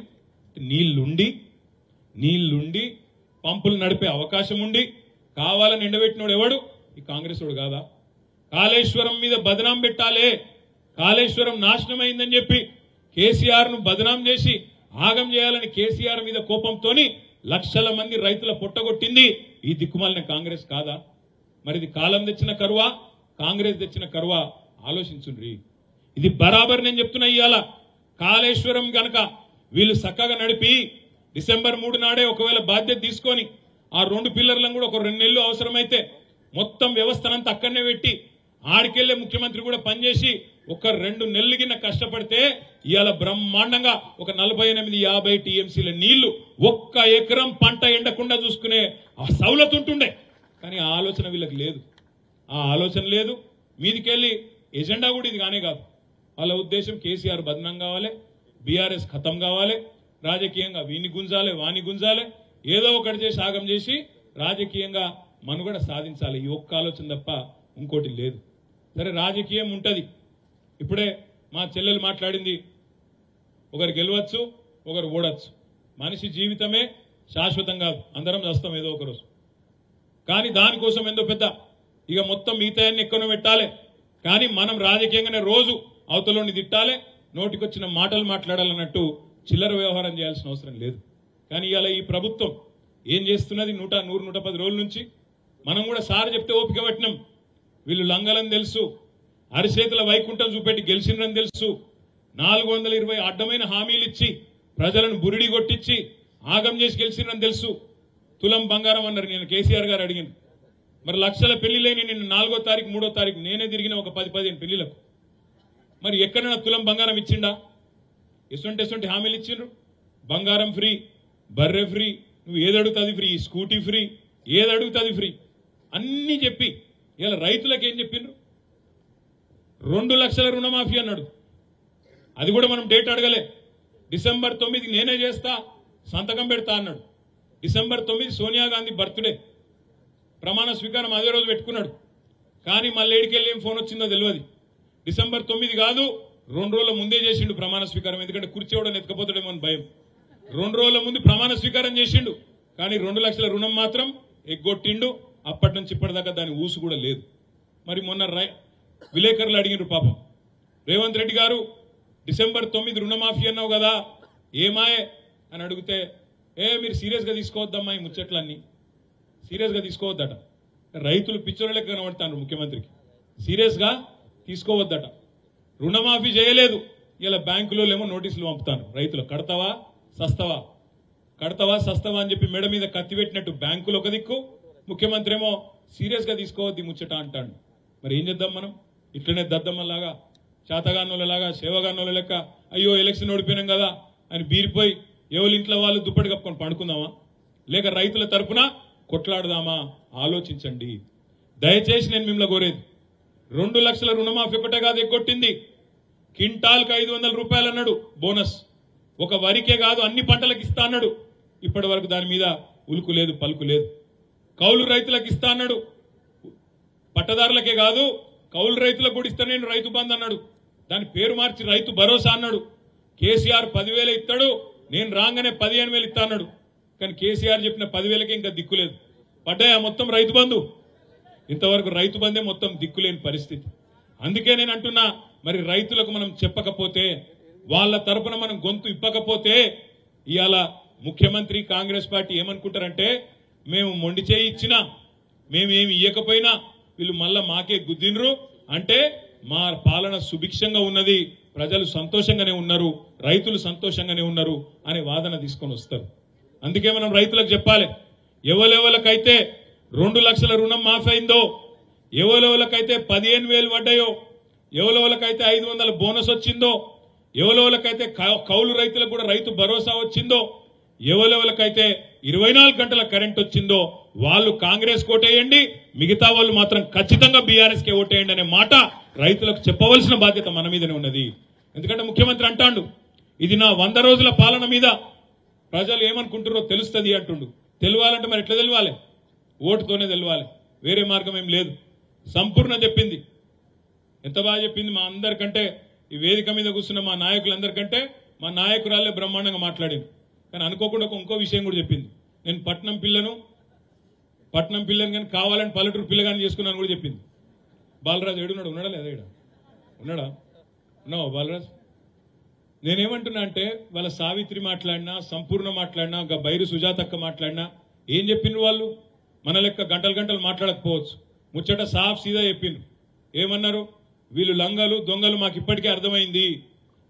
నీళ్ళుండి నీళ్ళుండి పంపులు నడిపే అవకాశం ఉండి కావాలని ఎండబెట్టినోడు ఎవడు? ఈ కాంగ్రెస్ వాడు కాదా? కాళేశ్వరం మీద బదనాం పెట్టాలే. కాళేశ్వరం నాశనం అయిందని చెప్పి కేసీఆర్ను బదనాం చేసి ఆగం చేయాలని కేసీఆర్ మీద కోపంతోని లక్షల మంది రైతుల పొట్టగొట్టింది ఈ దిక్కుమాలిన కాంగ్రెస్ కాదా? మరి ఇది కాలం తెచ్చిన కరువా? కాంగ్రెస్ తెచ్చిన కరువా? ఆలోచించుండ్రి. ఇది బరాబర్ నేను చెప్తున్నా ఇవాళ కాళేశ్వరం గనక వీళ్ళు చక్కగా నడిపి డిసెంబర్ మూడు నాడే ఒకవేళ బాధ్యత తీసుకొని ఆ రెండు పిల్లర్లను కూడా ఒక రెండు నెలలు అవసరమైతే మొత్తం వ్యవస్థనంతా అక్కడనే పెట్టి ఆడికెళ్ళే ముఖ్యమంత్రి కూడా పనిచేసి ఒక రెండు నెలలు కింద కష్టపడితే ఇవాళ బ్రహ్మాండంగా ఒక నలభై ఎనిమిది యాభై టీఎంసీల నీళ్ళు ఒక్క ఎకరం పంట ఎండకుండా చూసుకునే ఆ సౌలత్ ఉంటుండే. కానీ ఆ ఆలోచన వీళ్ళకి లేదు. ఆ ఆలోచన లేదు. మీదికెళ్ళి ఎజెండా కూడా ఇది కానే కాదు. వాళ్ళ ఉద్దేశం కేసీఆర్ బదనం కావాలి బీఆర్ఎస్ ఖతం కావాలి రాజకీయంగా వీని గుంజాలి వాని గుంజాలి ఏదో ఒకటి చేసి ఆగం చేసి రాజకీయంగా మనుగడ సాధించాలి. ఈ ఒక్క ఆలోచన తప్ప ఇంకోటి లేదు. సరే రాజకీయం ఉంటుంది. ఇప్పుడే మా చెల్లెలు మాట్లాడింది. ఒకరు గెలవచ్చు ఒకరు ఓడచ్చు. మనిషి జీవితమే శాశ్వతం కాదు. అందరం చేస్తాం ఏదో ఒక రోజు. కానీ దానికోసం ఎంతో పెద్ద ఇక మొత్తం మిగతాయన్ని ఎక్కడో పెట్టాలి. కానీ మనం రాజకీయంగానే రోజు అవతలోని తిట్టాలి నోటికొచ్చిన మాటలు మాట్లాడాలన్నట్టు చిల్లర వ్యవహారం చేయాల్సిన అవసరం లేదు. కానీ ఇవాళ ఈ ప్రభుత్వం ఏం చేస్తున్నది? నూట నూరు నూట పది రోజుల నుంచి మనం కూడా సార్ చెప్తే ఓపిక పట్టినాం. వీళ్ళు లంగలని తెలుసు. అరిచేతుల వైకుంఠం చూపెట్టి గెలిచిండ్రని తెలుసు. నాలుగు వందల ఇరవై అడ్డమైన హామీలు ఇచ్చి ప్రజలను బురిడి కొట్టించి ఆగం చేసి గెలిచిండ్రని తెలుసు. తులం బంగారం అన్నారు నేను కేసీఆర్ గారు అడిగిన మరి లక్షల పెళ్ళిలేని నిన్న నాలుగో తారీఖు మూడో తారీఖు నేనే తిరిగిన ఒక పది పదిహేను పెళ్ళిలకు. మరి ఎక్కడైనా తులం బంగారం ఇచ్చిండా? ఎటువంటి ఎటువంటి హామీలు ఇచ్చిండ్రు? బంగారం ఫ్రీ బర్రె ఫ్రీ నువ్వు ఏది అడుగుతుంది ఫ్రీ? స్కూటీ ఫ్రీ ఏది అడుగుతుంది ఫ్రీ? అన్నీ చెప్పి ఇలా రైతులకు ఏం చెప్పిండ్రు? రెండు లక్షల రుణమాఫీ అన్నాడు. అది కూడా మనం డేట్ అడగలే. డిసెంబర్ తొమ్మిది నేనే చేస్తా సంతకం పెడతా అన్నాడు. డిసెంబర్ తొమ్మిది సోనియా గాంధీ బర్త్డే. ప్రమాణ స్వీకారం అదే రోజు పెట్టుకున్నాడు. కానీ మళ్ళీ ఏడికెళ్ళి ఏం ఫోన్ వచ్చిందో తెలియదు. డిసెంబర్ తొమ్మిది కాదు రెండు రోజుల ముందే చేసిండు ప్రమాణ స్వీకారం. ఎందుకంటే కుర్చీ కూడా ఎత్తుకపోతాడేమో అని భయం. రెండు రోజుల ముందు ప్రమాణ స్వీకారం చేసిండు. కానీ రెండు లక్షల రుణం మాత్రం ఎగ్గొట్టిండు. అప్పటి నుంచి ఇప్పటిదాకా దాని ఊసు కూడా లేదు. మరి మొన్న రై విలేకరులు అడిగినారు పాపం. రేవంత్ రెడ్డి గారు డిసెంబర్ తొమ్మిది రుణమాఫీ అన్నావు కదా ఏమాయే? అని అడిగితే ఏ మీరు సీరియస్గా తీసుకోవద్దమ్మా ఈ ముచ్చట్లన్నీ. సీరియస్గా తీసుకోవద్దట. రైతులు పిచ్చోళ్ళ కనబడతాను ముఖ్యమంత్రికి. సీరియస్గా తీసుకోవద్దట. రుణమాఫీ చేయలేదు. ఇలా బ్యాంకులో ఏమో నోటీసులు పంపుతాను రైతులు కడతావా? సస్తవా? కడతావా సస్తవా అని చెప్పి మెడ మీద కత్తి పెట్టినట్టు బ్యాంకులు ఒక దిక్కు ముఖ్యమంత్రి ఏమో సీరియస్గా తీసుకోవద్ది ముచ్చట అంటాడు. మరి ఏం చేద్దాం మనం? ఇట్లనే దద్దమ్మలాగా చేతగానోళ్ళలాగా సేవగానోళ్ళ లెక్క అయ్యో ఎలక్షన్ ఓడిపోయినాం కదా అని బీరిపోయి ఎవరి ఇంట్లో వాళ్ళు దుప్పటి కప్పుకొని పండుకుందామా? లేక రైతుల తరపున కొట్లాడదామా? ఆలోచించండి. దయచేసి నేను మిమ్మల్ని కోరేది రెండు లక్షల రుణమాఫీ ఒకటే కాదు ఎగ్గొట్టింది. కింటాల్కి ఐదు వందల రూపాయలు అన్నాడు బోనస్. ఒక వరికే కాదు అన్ని పంటలకు ఇస్తా అన్నాడు. ఇప్పటి వరకు దాని మీద ఉలుకు లేదు పలుకు లేదు. కౌలు రైతులకు ఇస్తా అన్నాడు. పట్టదారులకే కాదు కౌలు రైతులకు కూడా ఇస్తా నేను రైతు బంద్ అన్నాడు. దాని పేరు మార్చి రైతు భరోసా అన్నాడు. కేసీఆర్ పదివేలు ఇస్తాడు నేను రాగానే పదిహేను వేలు ఇస్తా అన్నాడు. కానీ కేసీఆర్ చెప్పిన పదివేలకి ఇంకా దిక్కులేదు పడ్డాయా మొత్తం రైతు బంధు? ఇంతవరకు రైతు బంధే మొత్తం దిక్కులేని పరిస్థితి. అందుకే నేను అంటున్నా మరి రైతులకు మనం చెప్పకపోతే వాళ్ళ తరపున మనం గొంతు ఇప్పకపోతే ఇవాళ ముఖ్యమంత్రి కాంగ్రెస్ పార్టీ ఏమనుకుంటారంటే మేము మొండి చేయి ఇచ్చినా మేమేమి ఇయ్యకపోయినా వీళ్ళు మళ్ళా మాకే గుద్దినరు. అంటే మా పాలన సుభిక్షంగా ఉన్నది ప్రజలు సంతోషంగానే ఉన్నారు రైతులు సంతోషంగానే ఉన్నారు అనే వాదన తీసుకొని వస్తారు. అందుకే మనం రైతులకు చెప్పాలి ఎవరెవరికైతే రెండు లక్షల రుణం మాఫీ అయిందో ఎవరెవరికైతే పదిహేను వేలు పడ్డాయో ఎవరెవరికైతే ఐదు వందల బోనస్ వచ్చిందో ఎవరెవరికైతే కౌలు రైతులకు కూడా రైతు భరోసా వచ్చిందో ఎవరెవరికైతే ఇరవై నాలుగు గంటల కరెంట్ వచ్చిందో వాళ్ళు కాంగ్రెస్ కోటేయండి మిగతా వాళ్ళు మాత్రం ఖచ్చితంగా బీఆర్ఎస్ కే ఓటేయండి అనే మాట రైతులకు చెప్పవలసిన బాధ్యత మన మీదనే ఉన్నది. ఎందుకంటే ముఖ్యమంత్రి అంటాండు ఇది నా వంద రోజుల పాలన మీద ప్రజలు ఏమనుకుంటారో తెలుస్తుంది అంటుండు. తెలియాలంటే మరి ఎట్లా తెలియాలి? ఓటుతోనే తెలియాలి. వేరే మార్గం ఏం లేదు. సంపూర్ణ చెప్పింది. ఎంత బాగా చెప్పింది మా అందరికంటే ఈ వేదిక మీద కూర్చున్న మా నాయకులందరికంటే మా నాయకురాలే బ్రహ్మాండంగా మాట్లాడింది. కానీ అనుకోకుండా ఇంకో విషయం కూడా చెప్పింది. నేను పట్నం పిల్లను పట్నం పిల్లని కానీ కావాలని పల్లెటూరు పిల్లగాని చేసుకున్నాను కూడా చెప్పింది. బాలరాజు ఏడున్నాడు ఉన్నాడా లేదా ఇక్కడ ఉన్నాడా? ఉన్నావా బాలరాజు? నేనేమంటున్నా అంటే వాళ్ళ సావిత్రి మాట్లాడినా సంపూర్ణ మాట్లాడినా ఇంకా బైరు సుజాతక్క మాట్లాడినా ఏం చెప్పిండ్రు వాళ్ళు? మన లెక్క గంటలు గంటలు మాట్లాడకపోవచ్చు. ముచ్చట సాఫ్ సీదా చెప్పిండ్రు. ఏమన్నారు? వీళ్ళు లంగలు దొంగలు మాకు ఇప్పటికే అర్థమైంది.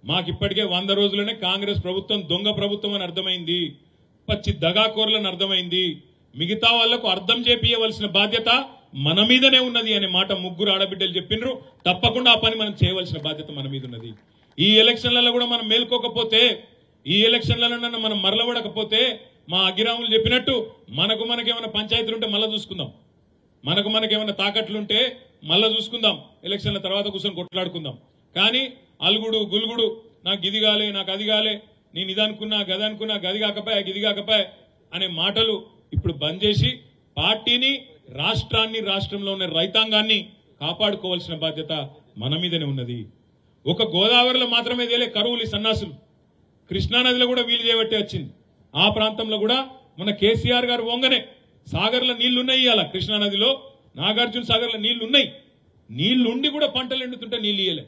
మాకు ఇప్పటికే వంద రోజులనే కాంగ్రెస్ ప్రభుత్వం దొంగ ప్రభుత్వం అని అర్థమైంది. పచ్చి దగాకోర్లని అర్థమైంది. మిగతా వాళ్ళకు అర్థం చేపియవలసిన బాధ్యత మన మీదనే ఉన్నది అనే మాట ముగ్గురు ఆడబిడ్డలు చెప్పిండ్రు తప్పకుండా ఆ పని మనం చేయవలసిన బాధ్యత మన మీద ఉన్నది. ఈ ఎలక్షన్లలో కూడా మనం మేల్కోకపోతే ఈ ఎలక్షన్లలో మనం మరలబడకపోతే మా అగిరాములు చెప్పినట్టు మనకు మనకేమైనా పంచాయతీలు ఉంటే మళ్ళా చూసుకుందాం. మనకు మనకేమైనా తాకట్లుంటే మళ్ళా చూసుకుందాం. ఎలక్షన్ల తర్వాత కూర్చొని కొట్లాడుకుందాం. కానీ అలుగుడు గులుగుడు నాకు ఇది కాలే నాకు అది కాలే నేను ఇది అనుకున్నా గది అనుకున్నా గది కాకపోయా గిది కాకపాయ అనే మాటలు ఇప్పుడు బంద్ చేసి పార్టీని రాష్ట్రాన్ని రాష్ట్రంలో ఉన్న రైతాంగాన్ని కాపాడుకోవాల్సిన బాధ్యత మన మీదనే ఉన్నది. ఒక గోదావరిలో మాత్రమే తేలే కరువులు సన్నాసులు. కృష్ణానదిలో కూడా వీలు చేయబట్టే వచ్చింది. ఆ ప్రాంతంలో కూడా మన కేసీఆర్ గారు వంగనే సాగర్లో నీళ్ళున్నాయి ఇవాళ కృష్ణానదిలో నాగార్జున సాగర్లో నీళ్ళున్నాయి. నీళ్ళుండి కూడా పంటలు ఎండుతుంటే నీళ్ళు ఇయ్యలే.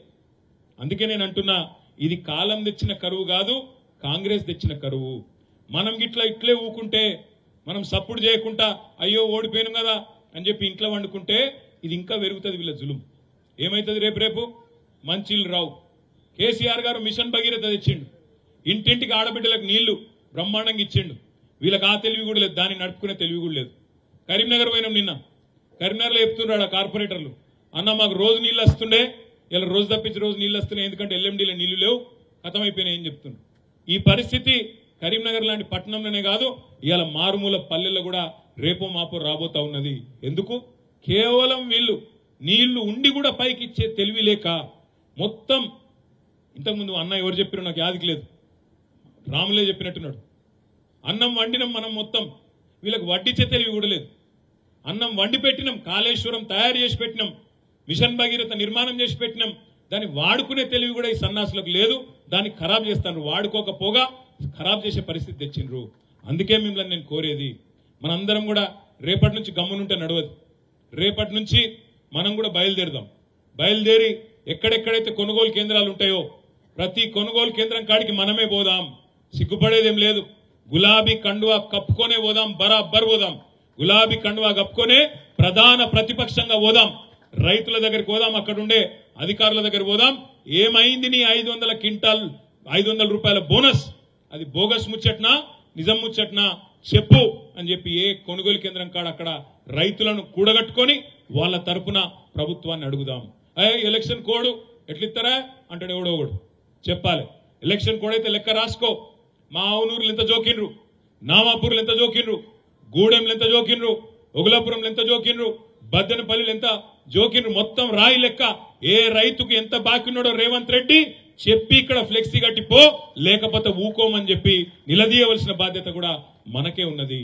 అందుకే నేను అంటున్నా ఇది కాలం తెచ్చిన కరువు కాదు కాంగ్రెస్ తెచ్చిన కరువు. మనం గిట్లా ఇట్లే ఊకుంటే మనం సప్పుడు చేయకుండా అయ్యో ఓడిపోయాను కదా అని చెప్పి ఇంట్లో వండుకుంటే ఇది ఇంకా పెరుగుతుంది వీళ్ళ జులుం. ఏమైతుంది రేపు రేపు? మంచిలు రావు. కేసీఆర్ గారు మిషన్ భగీరథ తెచ్చిండు. ఇంటింటికి ఆడబిడ్డలకు నీళ్ళు బ్రహ్మాండంగా ఇచ్చిండు. వీళ్ళకి ఆ తెలివి కూడా లేదు దాన్ని నడుపుకునే తెలివి కూడా లేదు. కరీంనగర్ పోయినాం నిన్న. కరీంనగర్లో చెప్తున్నాడు ఆ కార్పొరేటర్లు. అన్న మాకు రోజు నీళ్ళు వస్తుండే ఇలా రోజు తప్పించి రోజు నీళ్ళు వస్తున్నాయి. ఎందుకంటే ఎల్ఎండీలో నీళ్ళు లేవు. ఖతమైపోయినాయి అని చెప్తున్నారు? ఈ పరిస్థితి కరీంనగర్ లాంటి పట్టణంలోనే కాదు ఇవాళ మారుమూల పల్లెల్లో కూడా రేపో మాపో రాబోతా ఉన్నది. ఎందుకు? కేవలం వీళ్ళు నీళ్ళు ఉండి కూడా పైకి ఇచ్చే తెలివి లేక మొత్తం ఇంతకుముందు అన్న ఎవరు చెప్పారు నాకు యాదికి లేదు. రాములే చెప్పినట్టున్నాడు. అన్నం వండినం మనం మొత్తం. వీళ్ళకి వడ్డించే తెలివి కూడా లేదు. అన్నం వండి పెట్టినాం కాళేశ్వరం తయారు చేసి పెట్టినాం. మిషన్ భగీరథ నిర్మాణం చేసి పెట్టినాం. దాన్ని వాడుకునే తెలివి కూడా ఈ సన్నాసులకు లేదు. దాన్ని ఖరాబ్ చేస్తాను వాడుకోకపోగా ఖరాబ్ చేసే పరిస్థితి తెచ్చిండ్రు. అందుకే మిమ్మల్ని నేను కోరేది మనందరం కూడా రేపటి నుంచి గమ్మునుంటే నడవదు. రేపటి నుంచి మనం కూడా బయలుదేరుదాం. బయలుదేరి ఎక్కడెక్కడైతే కొనుగోలు కేంద్రాలు ఉంటాయో ప్రతి కొనుగోలు కేంద్రం కాడికి మనమే పోదాం. సిగ్గుపడేదేం లేదు. గులాబీ కండువా కప్పుకొనే పోదాం. బరాబర్ పోదాం. గులాబీ కండువా కప్పుకొనే ప్రధాన ప్రతిపక్షంగా పోదాం. రైతుల దగ్గరికి పోదాం అక్కడ ఉండే అధికారుల దగ్గర పోదాం. ఏమైంది నీ ఐదు వందల క్వింటాల్ ఐదు వందల రూపాయల బోనస్? అది బోగస్ ముచ్చట్నా నిజం ముచ్చట్నా? చెప్పు అని చెప్పి ఏ కొనుగోలు కేంద్రం కాడ అక్కడ రైతులను కూడగట్టుకొని వాళ్ళ తరపున ప్రభుత్వాన్ని అడుగుదాం. అయ్యే ఎలక్షన్ కోడ్ ఎట్లిస్తారా అంటాడు ఎవడో ఒకడు. చెప్పాలి. ఎలక్షన్ కోడ్ అయితే లెక్క రాసుకో. మా అవునూరులు ఎంత జోకిండ్రు? నామాపూర్లు ఎంత జోకిండ్రు? గూడెంలు ఎంత జోకిండ్రు? ఒగులాపురంలు ఎంత జోకిండ్రు? బద్దెనపల్లిలు ఎంత? జోకిండ్రు మొత్తం రాయి లెక్క. ఏ రైతుకు ఎంత బాకీ ఉన్నాడో రేవంత్ రెడ్డి? చెప్పి ఇక్కడ ఫ్లెక్సీ కట్టిపో లేకపోతే ఊకోమని చెప్పి నిలదీయవలసిన బాధ్యత కూడా మనకే ఉన్నది.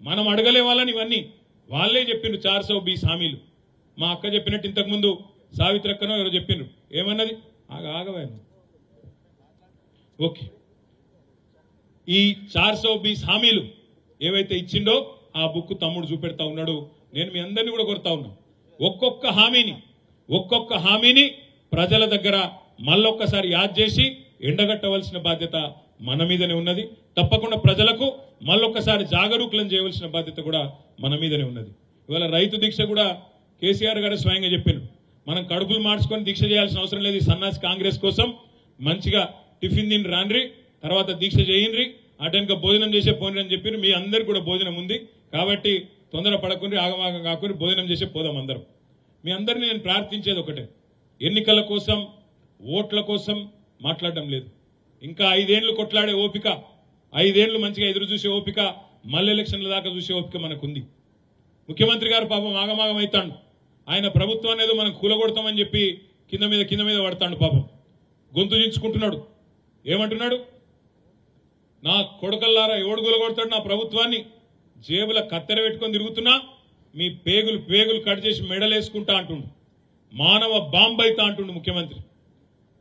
మనం అడగలే వాళ్ళని ఇవన్నీ. వాళ్ళే చెప్పిండ్రు చార్ సౌ బీస్ హామీలు మా అక్క చెప్పినట్టు ఇంతకుముందు సావిత్రక్కనో ఎవరో చెప్పిండ్రు ఏమన్నది? ఆగ ఆగవాను ఓకే. ఈ చార్ సౌ బీస్ హామీలు ఏవైతే ఇచ్చిండో ఆ బుక్ తమ్ముడు చూపెడతా ఉన్నాడు. నేను మీ అందరినీ కూడా కోరుతా ఉన్నా. ఒక్కొక్క హామీని ఒక్కొక్క హామీని ప్రజల దగ్గర మళ్ళొక్కసారి యాద్ చేసి ఎండగట్టవలసిన బాధ్యత మన మీదనే ఉన్నది. తప్పకుండా ప్రజలకు మళ్ళొక్కసారి జాగరూకులను చేయవలసిన బాధ్యత కూడా మన మీదనే ఉన్నది. ఇవాళ రైతు దీక్ష కూడా కేసీఆర్ గారు స్వయంగా చెప్పారు. మనం కడుపులు మార్చుకొని దీక్ష చేయాల్సిన అవసరం లేదు సన్నాసి కాంగ్రెస్ కోసం. మంచిగా టిఫిన్ తిని రాండ్రి తర్వాత దీక్ష చేయండి టైంకి భోజనం చేసే పోనీ అని చెప్పి మీ అందరికి కూడా భోజనం ఉంది. కాబట్టి తొందర పడకుండా ఆగమాగం కాకుండా భోజనం చేసే పోదాం అందరం. మీ అందరిని నేను ప్రార్థించేది ఒకటే. ఎన్నికల కోసం ఓట్ల కోసం మాట్లాడడం లేదు. ఇంకా ఐదేళ్ళు కొట్లాడే ఓపిక ఐదేళ్ళు మంచిగా ఎదురు చూసే ఓపిక మళ్ళీ ఎలక్షన్ల దాకా చూసే ఓపిక మనకుంది. ముఖ్యమంత్రి గారు పాపం ఆగమాగం అవుతాడు ఆయన ప్రభుత్వం అనేది మనం కూలగొడతామని చెప్పి కింద మీద కింద మీద పడతాడు పాపం. గొంతు దించుకుంటున్నాడు ఏమంటున్నాడు? నా కొడుకల్లారా ఎవడు కూలగొడతాడు నా ప్రభుత్వాన్ని? జేబుల కత్తెర పెట్టుకొని తిరుగుతున్నా మీ పేగులు పేగులు కట్ చేసి మెడలేసుకుంటా అంటుండు. మానవ బాంబైతా అంటుండు ముఖ్యమంత్రి.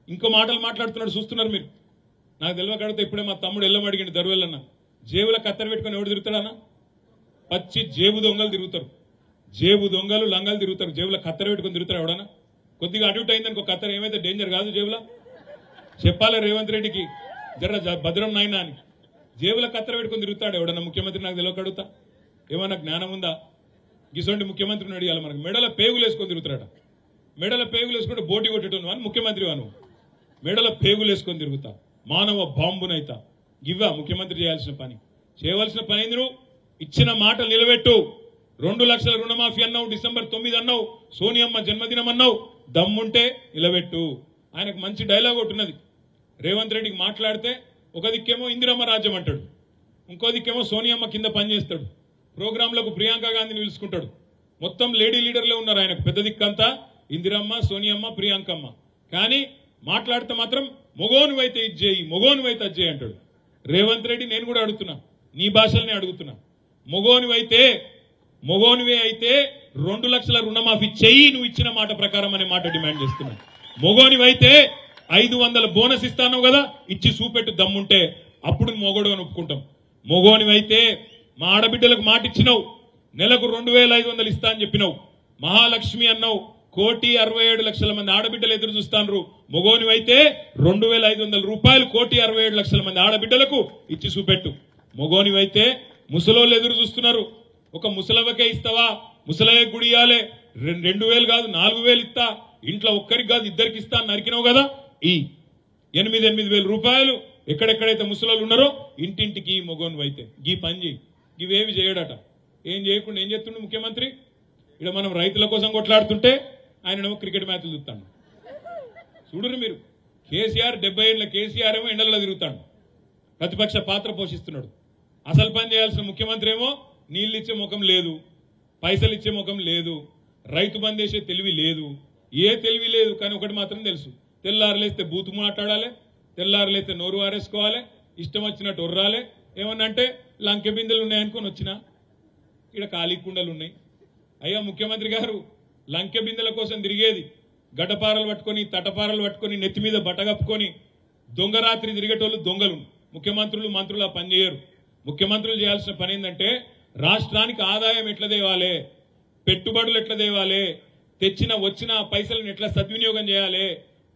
ఇంకో మాటలు మాట్లాడుతున్నాడు చూస్తున్నారు మీరు? నాకు తెలియకడితే ఇప్పుడే మా తమ్ముడు ఎల్లం అడిగింది దరువెల్లన్న జేబుల కత్తెర పెట్టుకొని ఎవడు తిరుగుతాడన్నా? పచ్చి జేబు దొంగలు తిరుగుతారు. జేబు దొంగలు లంగలు తిరుగుతారు. జేబుల కత్తెర పెట్టుకొని తిరుగుతారు ఎవడన్నా? కొద్దిగా అడ్యూట్ అయింది ఒక కత్తెర ఏమైతే డేంజర్ కాదు జేబుల? చెప్పాలి రేవంత్ రెడ్డికి? జర జ- భద్రం నాయన అని. జేబుల కత్తెర పెట్టుకొని తిరుగుతాడు. ఎవడన్నా ముఖ్యమంత్రి నాకు తెలియక ఏమన్నా జ్ఞానం ఉందా? గిసొంటి ముఖ్యమంత్రిని అడిగాలి మనకు. మెడల పేగులు వేసుకొని తిరుగుతాడు మెడల పేగులు వేసుకుంటే బోటి కొట్టేటోను అని ముఖ్యమంత్రి వాను. మెడల పేగులు వేసుకొని తిరుగుతా. మానవ బాంబునైతా. గివ్వా ముఖ్యమంత్రి చేయాల్సిన పని. చేయవలసిన పని నువ్వు? ఇచ్చిన మాట నిలబెట్టు. రెండు లక్షల రుణమాఫీ అన్నావు డిసెంబర్ తొమ్మిది అన్నావు సోనియమ్మ జన్మదినం అన్నావు. దమ్ముంటే నిలబెట్టు. ఆయనకు మంచి డైలాగ్ ఒకటి ఉన్నది. రేవంత్ రెడ్డికి మాట్లాడితే ఒక దిక్కేమో ఇందిరమ్మ రాజ్యం అంటాడు. ఇంకో దిక్కేమో సోనియమ్మ కింద పనిచేస్తాడు. ప్రోగ్రాంలకు ప్రియాంక గాంధీని పిలుచుకుంటాడు. మొత్తం లేడీ లీడర్లే ఉన్నారు ఆయనకు. పెద్ద దిక్కంతా ఇందిరమ్మ సోనియమ్మ ప్రియాంకమ్మ. కానీ మాట్లాడితే మాత్రం మొగోనువైతే ఇది చేయి మొగోనువైతే అది చేయి అంటాడు. రేవంత్ రెడ్డి నేను కూడా అడుగుతున్నా. నీ భాషల్ని అడుగుతున్నా. మొగోనివైతే మొగోనివే అయితే రెండు లక్షల రుణమాఫీ చెయ్యి నువ్వు ఇచ్చిన మాట ప్రకారం అనే మాట డిమాండ్ చేస్తున్నా. మొగోనివైతే ఐదు వందల బోనస్ ఇస్తాను కదా ఇచ్చి చూపెట్టు దమ్ముంటే అప్పుడు మొగోడు అని ఒప్పుకుంటాం మొగోనివైతే మా ఆడబిడ్డలకు మాట ఇచ్చినావు నెలకు రెండు వేల ఐదు వందలు ఇస్తా అని చెప్పినావు. మహాలక్ష్మి అన్నావు. కోటి అరవై ఏడు లక్షల మంది ఆడబిడ్డలు ఎదురు చూస్తాను మొగోనివైతే రెండు వేల ఐదు వందల రూపాయలు కోటి అరవై ఏడు లక్షల మంది ఆడబిడ్డలకు ఇచ్చి చూపెట్టు. మొగోనివైతే ముసలోళ్ళు ఎదురు చూస్తున్నారు. ఒక ముసలవకే ఇస్తావా? ముసలయ్య గుడియాలే రెండు వేలు కాదు నాలుగు వేలు ఇస్తా. ఇంట్లో ఒక్కరికి కాదు ఇద్దరికి ఇస్తా అని నరికినావు కదా. ఈ ఎనిమిది ఎనిమిది వేల రూపాయలు ఎక్కడెక్కడైతే ముసలోళ్ళు ఉన్నారో ఇంటింటికి మొగోను అయితే. గీ పని చేయి. ఇవేవి చేయడట. ఏం చేయకుండా ఏం చేస్తుండే ముఖ్యమంత్రి? ఇక్కడ మనం రైతుల కోసం కొట్లాడుతుంటే ఆయననేమో క్రికెట్ మ్యాచ్లు చూస్తాను చూడరు మీరు. కేసీఆర్ డెబ్బై ఏళ్ళ కేసీఆర్ ఏమో ఎండల్లో తిరుగుతాడు. ప్రతిపక్ష పాత్ర పోషిస్తున్నాడు. అసలు పని చేయాల్సిన ముఖ్యమంత్రి ఏమో నీళ్ళు ఇచ్చే ముఖం లేదు పైసలు ఇచ్చే ముఖం లేదు రైతు బంద్ చేసే తెలివి లేదు. ఏ తెలివి లేదు కానీ ఒకటి మాత్రం తెలుసు. తెల్లారులేస్తే బూతు మాట్లాడాలి తెల్లారులేస్తే నోరు వారేసుకోవాలి ఇష్టం వచ్చినట్టు ఒర్రాలి. ఏమన్నా అంటే లంకె బిందెలు ఉన్నాయనుకొని వచ్చిన? ఇక్కడ ఖాళీ కుండలు ఉన్నాయి అయ్యా ముఖ్యమంత్రి గారు లంకె బిందెల కోసం తిరిగేది గడ్డపారలు పట్టుకొని తటపారలు పట్టుకొని నెత్తి మీద బట్టగప్పుకొని దొంగరాత్రి తిరిగేటోళ్ళు దొంగలు. ముఖ్యమంత్రులు మంత్రులు ఆ పనిచేయరు ముఖ్యమంత్రులు చేయాల్సిన పని ఏంటంటే రాష్ట్రానికి ఆదాయం ఎట్లా తేవాలి పెట్టుబడులు ఎట్లా తేవాలి తెచ్చిన వచ్చిన పైసలను ఎట్లా సద్వినియోగం చేయాలి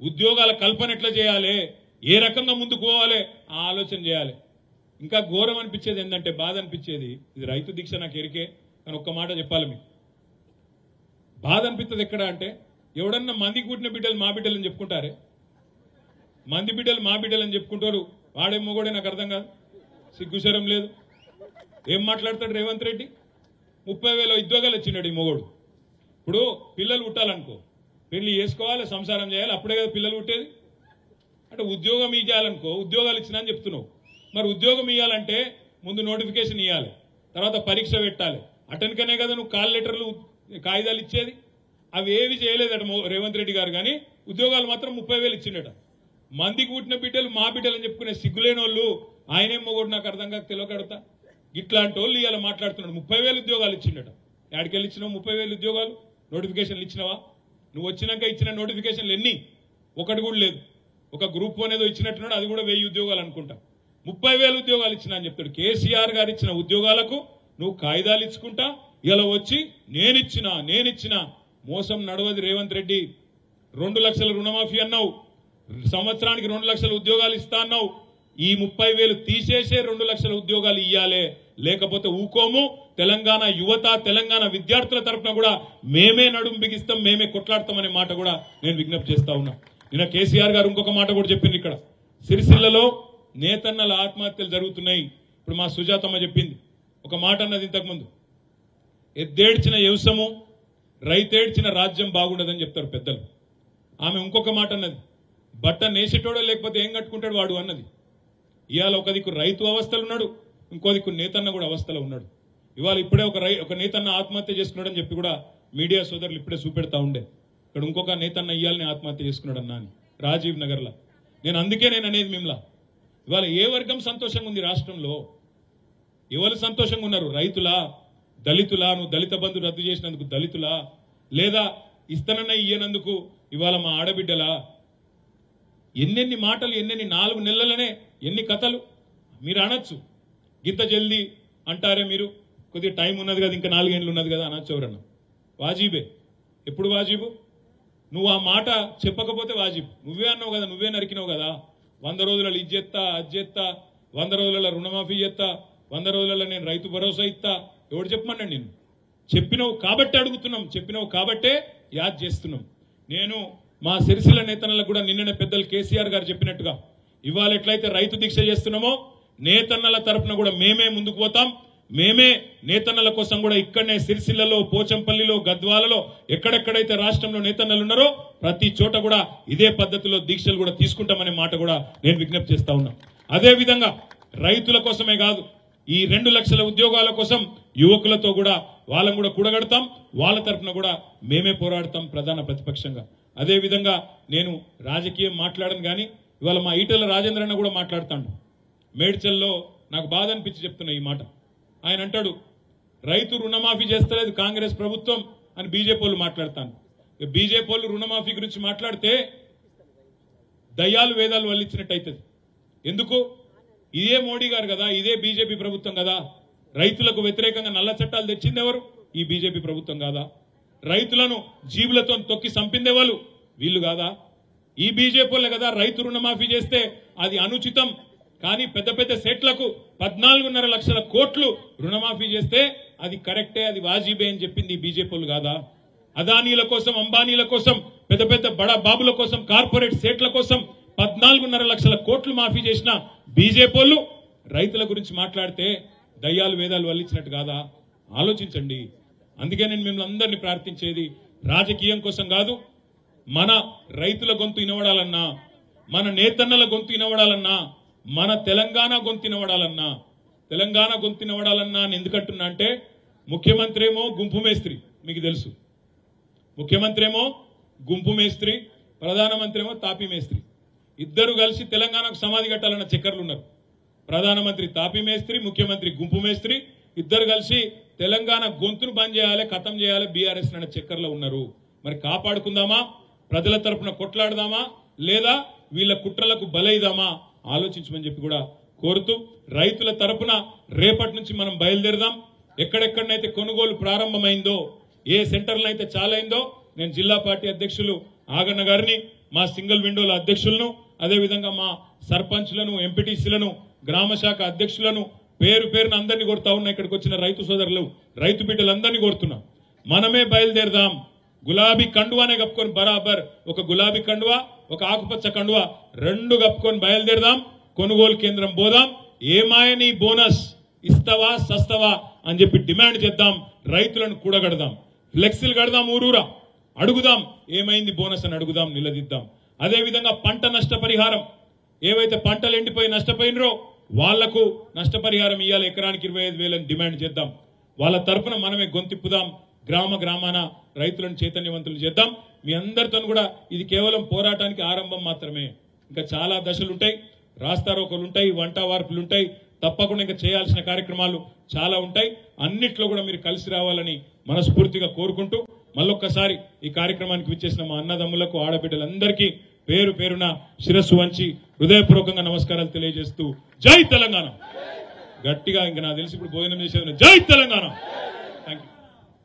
ఉద్యోగాల కల్పన ఎట్లా చేయాలి? ఏ రకంగా ముందుకు పోవాలి? ఆ ఆలోచన చేయాలి. ఇంకా ఘోరం అనిపించేది ఏంటంటే బాధ అనిపించేది ఇది రైతు దీక్ష నాకు ఎరికే కానీ ఒక్క మాట చెప్పాలి మీకు. బాధ అనిపిస్తుంది ఎక్కడ అంటే ఎవడన్నా మంది కూటిన బిడ్డలు మా బిడ్డలు అని చెప్పుకుంటారే? మంది బిడ్డలు మా బిడ్డలు అని చెప్పుకుంటారు. వాడే మొగోడే నాకు అర్థం కాదు. సిగ్గుశరం లేదు. ఏం మాట్లాడతాడు రేవంత్ రెడ్డి? ముప్పై వేల ఉద్యోగాలు వచ్చినాడు ఈ మొగోడు. ఇప్పుడు పిల్లలు పుట్టాలనుకో పెళ్ళి చేసుకోవాలి సంసారం చేయాలి అప్పుడే కదా పిల్లలు పుట్టేది? అంటే ఉద్యోగం ఇవ్వాలనుకో ఉద్యోగాలు ఇచ్చినా అని చెప్తున్నావు. మరి ఉద్యోగం ఇవ్వాలంటే ముందు నోటిఫికేషన్ ఇవ్వాలి తర్వాత పరీక్ష పెట్టాలి. అటెన్కనే కదా నువ్వు కాల్ లెటర్లు కాగితాలు ఇచ్చేది? అవి ఏవి చేయలేదట రేవంత్ రెడ్డి గారు కానీ ఉద్యోగాలు మాత్రం ముప్పై వేలు ఇచ్చిండట. మందికి పుట్టిన బిడ్డలు మా బిడ్డలు అని చెప్పుకునే సిగ్గులేని వాళ్ళు ఆయనేమో కూడా నాకు అర్థం కాక తెలియకడతా ఇట్లాంటి వాళ్ళు ఇవాళ మాట్లాడుతున్నాడు. ముప్పై వేలు ఉద్యోగాలు ఇచ్చిండట. ఎక్కడికెళ్ళి ఇచ్చినావు ముప్పై వేలు ఉద్యోగాలు? నోటిఫికేషన్లు ఇచ్చినావా? నువ్వు వచ్చినాక ఇచ్చిన నోటిఫికేషన్లు ఎన్ని? ఒకటి కూడా లేదు. ఒక గ్రూప్ అనేది ఇచ్చినట్టున్నాడు అది కూడా వెయ్యి ఉద్యోగాలు అనుకుంటా. ముప్పై వేలు ఉద్యోగాలు ఇచ్చిన అని చెప్తాడు. కేసీఆర్ గారు ఇచ్చిన ఉద్యోగాలకు నువ్వు కాగితాలు ఇచ్చుకుంటా ఇలా వచ్చి నేనిచ్చిన నేనిచ్చిన మోసం నడవది రేవంత్ రెడ్డి. రెండు లక్షల రుణమాఫీ అన్నావు. సంవత్సరానికి రెండు లక్షల ఉద్యోగాలు ఇస్తా అన్నావు. ఈ ముప్పై వేలు తీసేసే రెండు లక్షల ఉద్యోగాలు ఇయ్యాలే. లేకపోతే ఊకోము. తెలంగాణ యువత తెలంగాణ విద్యార్థుల తరఫున కూడా మేమే నడుం బిగిస్తాం మేమే కొట్లాడతామనే మాట కూడా నేను విజ్ఞప్తి చేస్తా ఉన్నా. నిన్న కేసీఆర్ గారు ఇంకొక మాట కూడా చెప్పింది ఇక్కడ. సిరిసిల్లలో నేతన్నల ఆత్మహత్యలు జరుగుతున్నాయి. ఇప్పుడు మా సుజాతమ్మ చెప్పింది. ఒక మాట అన్నది ఇంతకుముందు. ఎద్దేడ్చిన యవసము రైతేడ్చిన రాజ్యం బాగుండదని చెప్తారు పెద్దలు. ఆమె ఇంకొక మాట అన్నది. బట్ట నేసేటోడో లేకపోతే ఏం కట్టుకుంటాడు వాడు అన్నది. ఇవాళ ఒక దిక్కు రైతు అవస్థలు ఉన్నాడు ఇంకో దిక్కు నేతన్న కూడా అవస్థలో ఉన్నాడు. ఇవాళ ఇప్పుడే ఒక రై ఒక నేతన్న ఆత్మహత్య చేసుకున్నాడని చెప్పి కూడా మీడియా సోదరులు ఇప్పుడే చూపెడతా ఉండే. ఇక్కడ ఇంకొక నేతన్న ఇయ్యాలని ఆత్మహత్య చేసుకున్నాడు అన్నా అని. రాజీవ్ నగర్లో. నేను అందుకే నేను అనేది మిమ్మల్ని ఇవాళ ఏ వర్గం సంతోషంగా ఉంది రాష్ట్రంలో? ఎవరు సంతోషంగా ఉన్నారు? రైతులా? దళితులా? నువ్వు దళిత బంధు రద్దు చేసినందుకు దళితులా? లేదా ఇస్తానన్న ఇయ్యనందుకు ఇవాళ మా ఆడబిడ్డలా? ఎన్నెన్ని మాటలు ఎన్నెన్ని నాలుగు నెలలనే ఎన్ని కథలు మీరు అనొచ్చు. గిత్త జల్దీ అంటారే మీరు? కొద్దిగా టైం ఉన్నది కదా ఇంకా నాలుగేళ్ళు ఉన్నది కదా అనొచ్చు ఎవరన్నా వాజీబే. ఎప్పుడు వాజీబు? నువ్వు ఆ మాట చెప్పకపోతే వాజిబ్. నువ్వే అన్నావు కదా నువ్వే నరికినావు కదా. వంద రోజులలో ఇది చేస్తా అది చేస్తా. వంద రోజులలో రుణమాఫీ చేస్తా. వంద రోజులలో నేను రైతు భరోసా ఇస్తా. ఎవడు చెప్పమన్నాడు నేను చెప్పినవు కాబట్టి అడుగుతున్నాం. చెప్పినవు కాబట్టే యాద్ చేస్తున్నాం. నేను మా సిరిసిల్ల నేతన్నలకు కూడా నిన్ననే పెద్దలు కేసీఆర్ గారు చెప్పినట్టుగా ఇవాళ ఎట్లయితే రైతు దీక్ష చేస్తున్నామో నేతన్నల తరపున కూడా మేమే ముందుకు పోతాం. మేమే నేతన్నల కోసం కూడా ఇక్కడనే సిరిసిల్లలో పోచంపల్లిలో గద్వాలలో ఎక్కడెక్కడైతే రాష్ట్రంలో నేతన్నలు ఉన్నారో ప్రతి చోట కూడా ఇదే పద్ధతిలో దీక్షలు కూడా తీసుకుంటామనే మాట కూడా నేను విజ్ఞప్తి చేస్తా ఉన్నా. అదేవిధంగా రైతుల కోసమే కాదు ఈ రెండు లక్షల ఉద్యోగాల కోసం యువకులతో కూడా వాళ్ళని కూడా కూడగడతాం వాళ్ళ తరఫున కూడా మేమే పోరాడతాం ప్రధాన ప్రతిపక్షంగా. అదే విధంగా నేను రాజకీయం మాట్లాడను కానీ ఇవాళ మా ఈటల రాజేంద్ర అన్న కూడా మాట్లాడతాను మేడ్చల్లో నాకు బాధ అనిపించి చెప్తున్నా ఈ మాట. ఆయన అంటాడు రైతు రుణమాఫీ చేస్తలేదు కాంగ్రెస్ ప్రభుత్వం అని బీజేపీ వాళ్ళు మాట్లాడతాను. బీజేపీ వాళ్ళు రుణమాఫీ గురించి మాట్లాడితే దయ్యాలు వేదాలు వల్లించినట్టు అవుతుంది ఎందుకు? ఇదే మోడీ గారు కదా ఇదే బీజేపీ ప్రభుత్వం కదా. రైతులకు వ్యతిరేకంగా నల్ల చట్టాలు తెచ్చింది ఎవరు? ఈ బీజేపీ ప్రభుత్వం కాదా? రైతులను జీవులతో తొక్కి చంపిందే వాళ్ళు వీళ్ళు కాదా? ఈ బీజేపీ కదా రైతు రుణమాఫీ చేస్తే అది అనుచితం కానీ పెద్ద పెద్ద సెట్లకు పద్నాలుగున్నర లక్షల కోట్లు రుణమాఫీ చేస్తే అది కరెక్టే అది వాజీబే అని చెప్పింది బీజేపీలు కాదా? అదానీల కోసం అంబానీల కోసం పెద్ద పెద్ద బడా బాబుల కోసం కార్పొరేట్ సేట్ల కోసం పద్నాలుగున్నర లక్షల కోట్లు మాఫీ చేసిన బీజేపీ రైతుల గురించి మాట్లాడితే దయ్యాలు వేదాలు వల్లించినట్టు కాదా? ఆలోచించండి. అందుకే నేను మిమ్మల్ని అందరినీ ప్రార్థించేది రాజకీయం కోసం కాదు మన రైతుల గొంతు ఇనవడాలన్నా మన నేతన్నల గొంతు ఇనవడాలన్నా మన తెలంగాణ గొంతు ఇనవడాలన్నా తెలంగాణ గొంతునవడాలన్నా అని ఎందుకంటున్నా అంటే ముఖ్యమంత్రి ఏమో గుంపు మేస్త్రి మీకు తెలుసు. ముఖ్యమంత్రి ఏమో గుంపు మేస్త్రి ప్రధానమంత్రి ఏమో తాపీ మేస్త్రి. ఇద్దరు కలిసి తెలంగాణకు సమాధి కట్టాలన్న చక్కర్లు ఉన్నారు. ప్రధానమంత్రి తాపీ మేస్త్రి ముఖ్యమంత్రి గుంపు మేస్త్రి ఇద్దరు కలిసి తెలంగాణ గొంతును బంద్ చేయాలి ఖతం చేయాలి బీఆర్ఎస్ అనే చక్కర్లో ఉన్నారు. మరి కాపాడుకుందామా? ప్రజల తరపున కొట్లాడదామా? లేదా వీళ్ళ కుట్రలకు బలైదామా? ఆలోచించమని చెప్పి కూడా కోరుతూ రైతుల తరపున రేపటి నుంచి మనం బయలుదేరదాం. ఎక్కడెక్కడనైతే కొనుగోలు ప్రారంభమైందో ఏ సెంటర్లో అయితే చాలైందో నేను జిల్లా పార్టీ అధ్యక్షులు ఆగన్న గారిని మా సింగిల్ విండోల అధ్యక్షులను అదేవిధంగా మా సర్పంచ్లను ఎంపీటీసీలను గ్రామ శాఖ అధ్యక్షులను పేరు పేరున అందరినీ కొడతా ఉన్నా ఇక్కడికి వచ్చిన రైతు సోదరులు రైతు బిడ్డలందరినీ కోరుతున్నా. మనమే బయలుదేరదాం. గులాబీ కండువానే కప్పుకొని బరాబర్ ఒక గులాబీ కండువా ఒక ఆకుపచ్చ కండువా రెండు కప్పుకొని బయలుదేరదాం కొనుగోలు కేంద్రం పోదాం ఏమాయని బోనస్ ఇస్తావా సస్తవా అని చెప్పి డిమాండ్ చేద్దాం రైతులను కూడగడదాం. ఫ్లెక్సీలు కడదాం ఊరూరా అడుగుదాం ఏమైంది బోనస్ అని అడుగుదాం నిలదీద్దాం. అదేవిధంగా పంట నష్టపరిహారం ఏవైతే పంటలు ఎండిపోయి నష్టపోయినరో వాళ్ళకు నష్టపరిహారం ఇవ్వాలి ఎకరానికి ఇరవై ఐదు వేలని డిమాండ్ చేద్దాం. వాళ్ళ తరపున మనమే గొంతిప్పుదాం గ్రామ గ్రామాన రైతులను చైతన్యవంతులు చేద్దాం. మీ అందరితో కూడా ఇది కేవలం పోరాటానికి ఆరంభం మాత్రమే. ఇంకా చాలా దశలు ఉంటాయి రాస్తారోకలు ఉంటాయి వంట వార్పులు ఉంటాయి తప్పకుండా ఇంకా చేయాల్సిన కార్యక్రమాలు చాలా ఉంటాయి. అన్నిట్లో కూడా మీరు కలిసి రావాలని మనస్ఫూర్తిగా కోరుకుంటూ మళ్ళొక్కసారి ఈ కార్యక్రమానికి విచ్చేసిన మా అన్నదమ్ములకు ఆడబిడ్డలందరికీ పేరు పేరున శిరస్సు వంచి హృదయపూర్వకంగా నమస్కారాలు తెలియజేస్తూ జై తెలంగాణ. గట్టిగా ఇంకా నాకు తెలిసి ఇప్పుడు భోజనం చేసేది జై తెలంగాణ.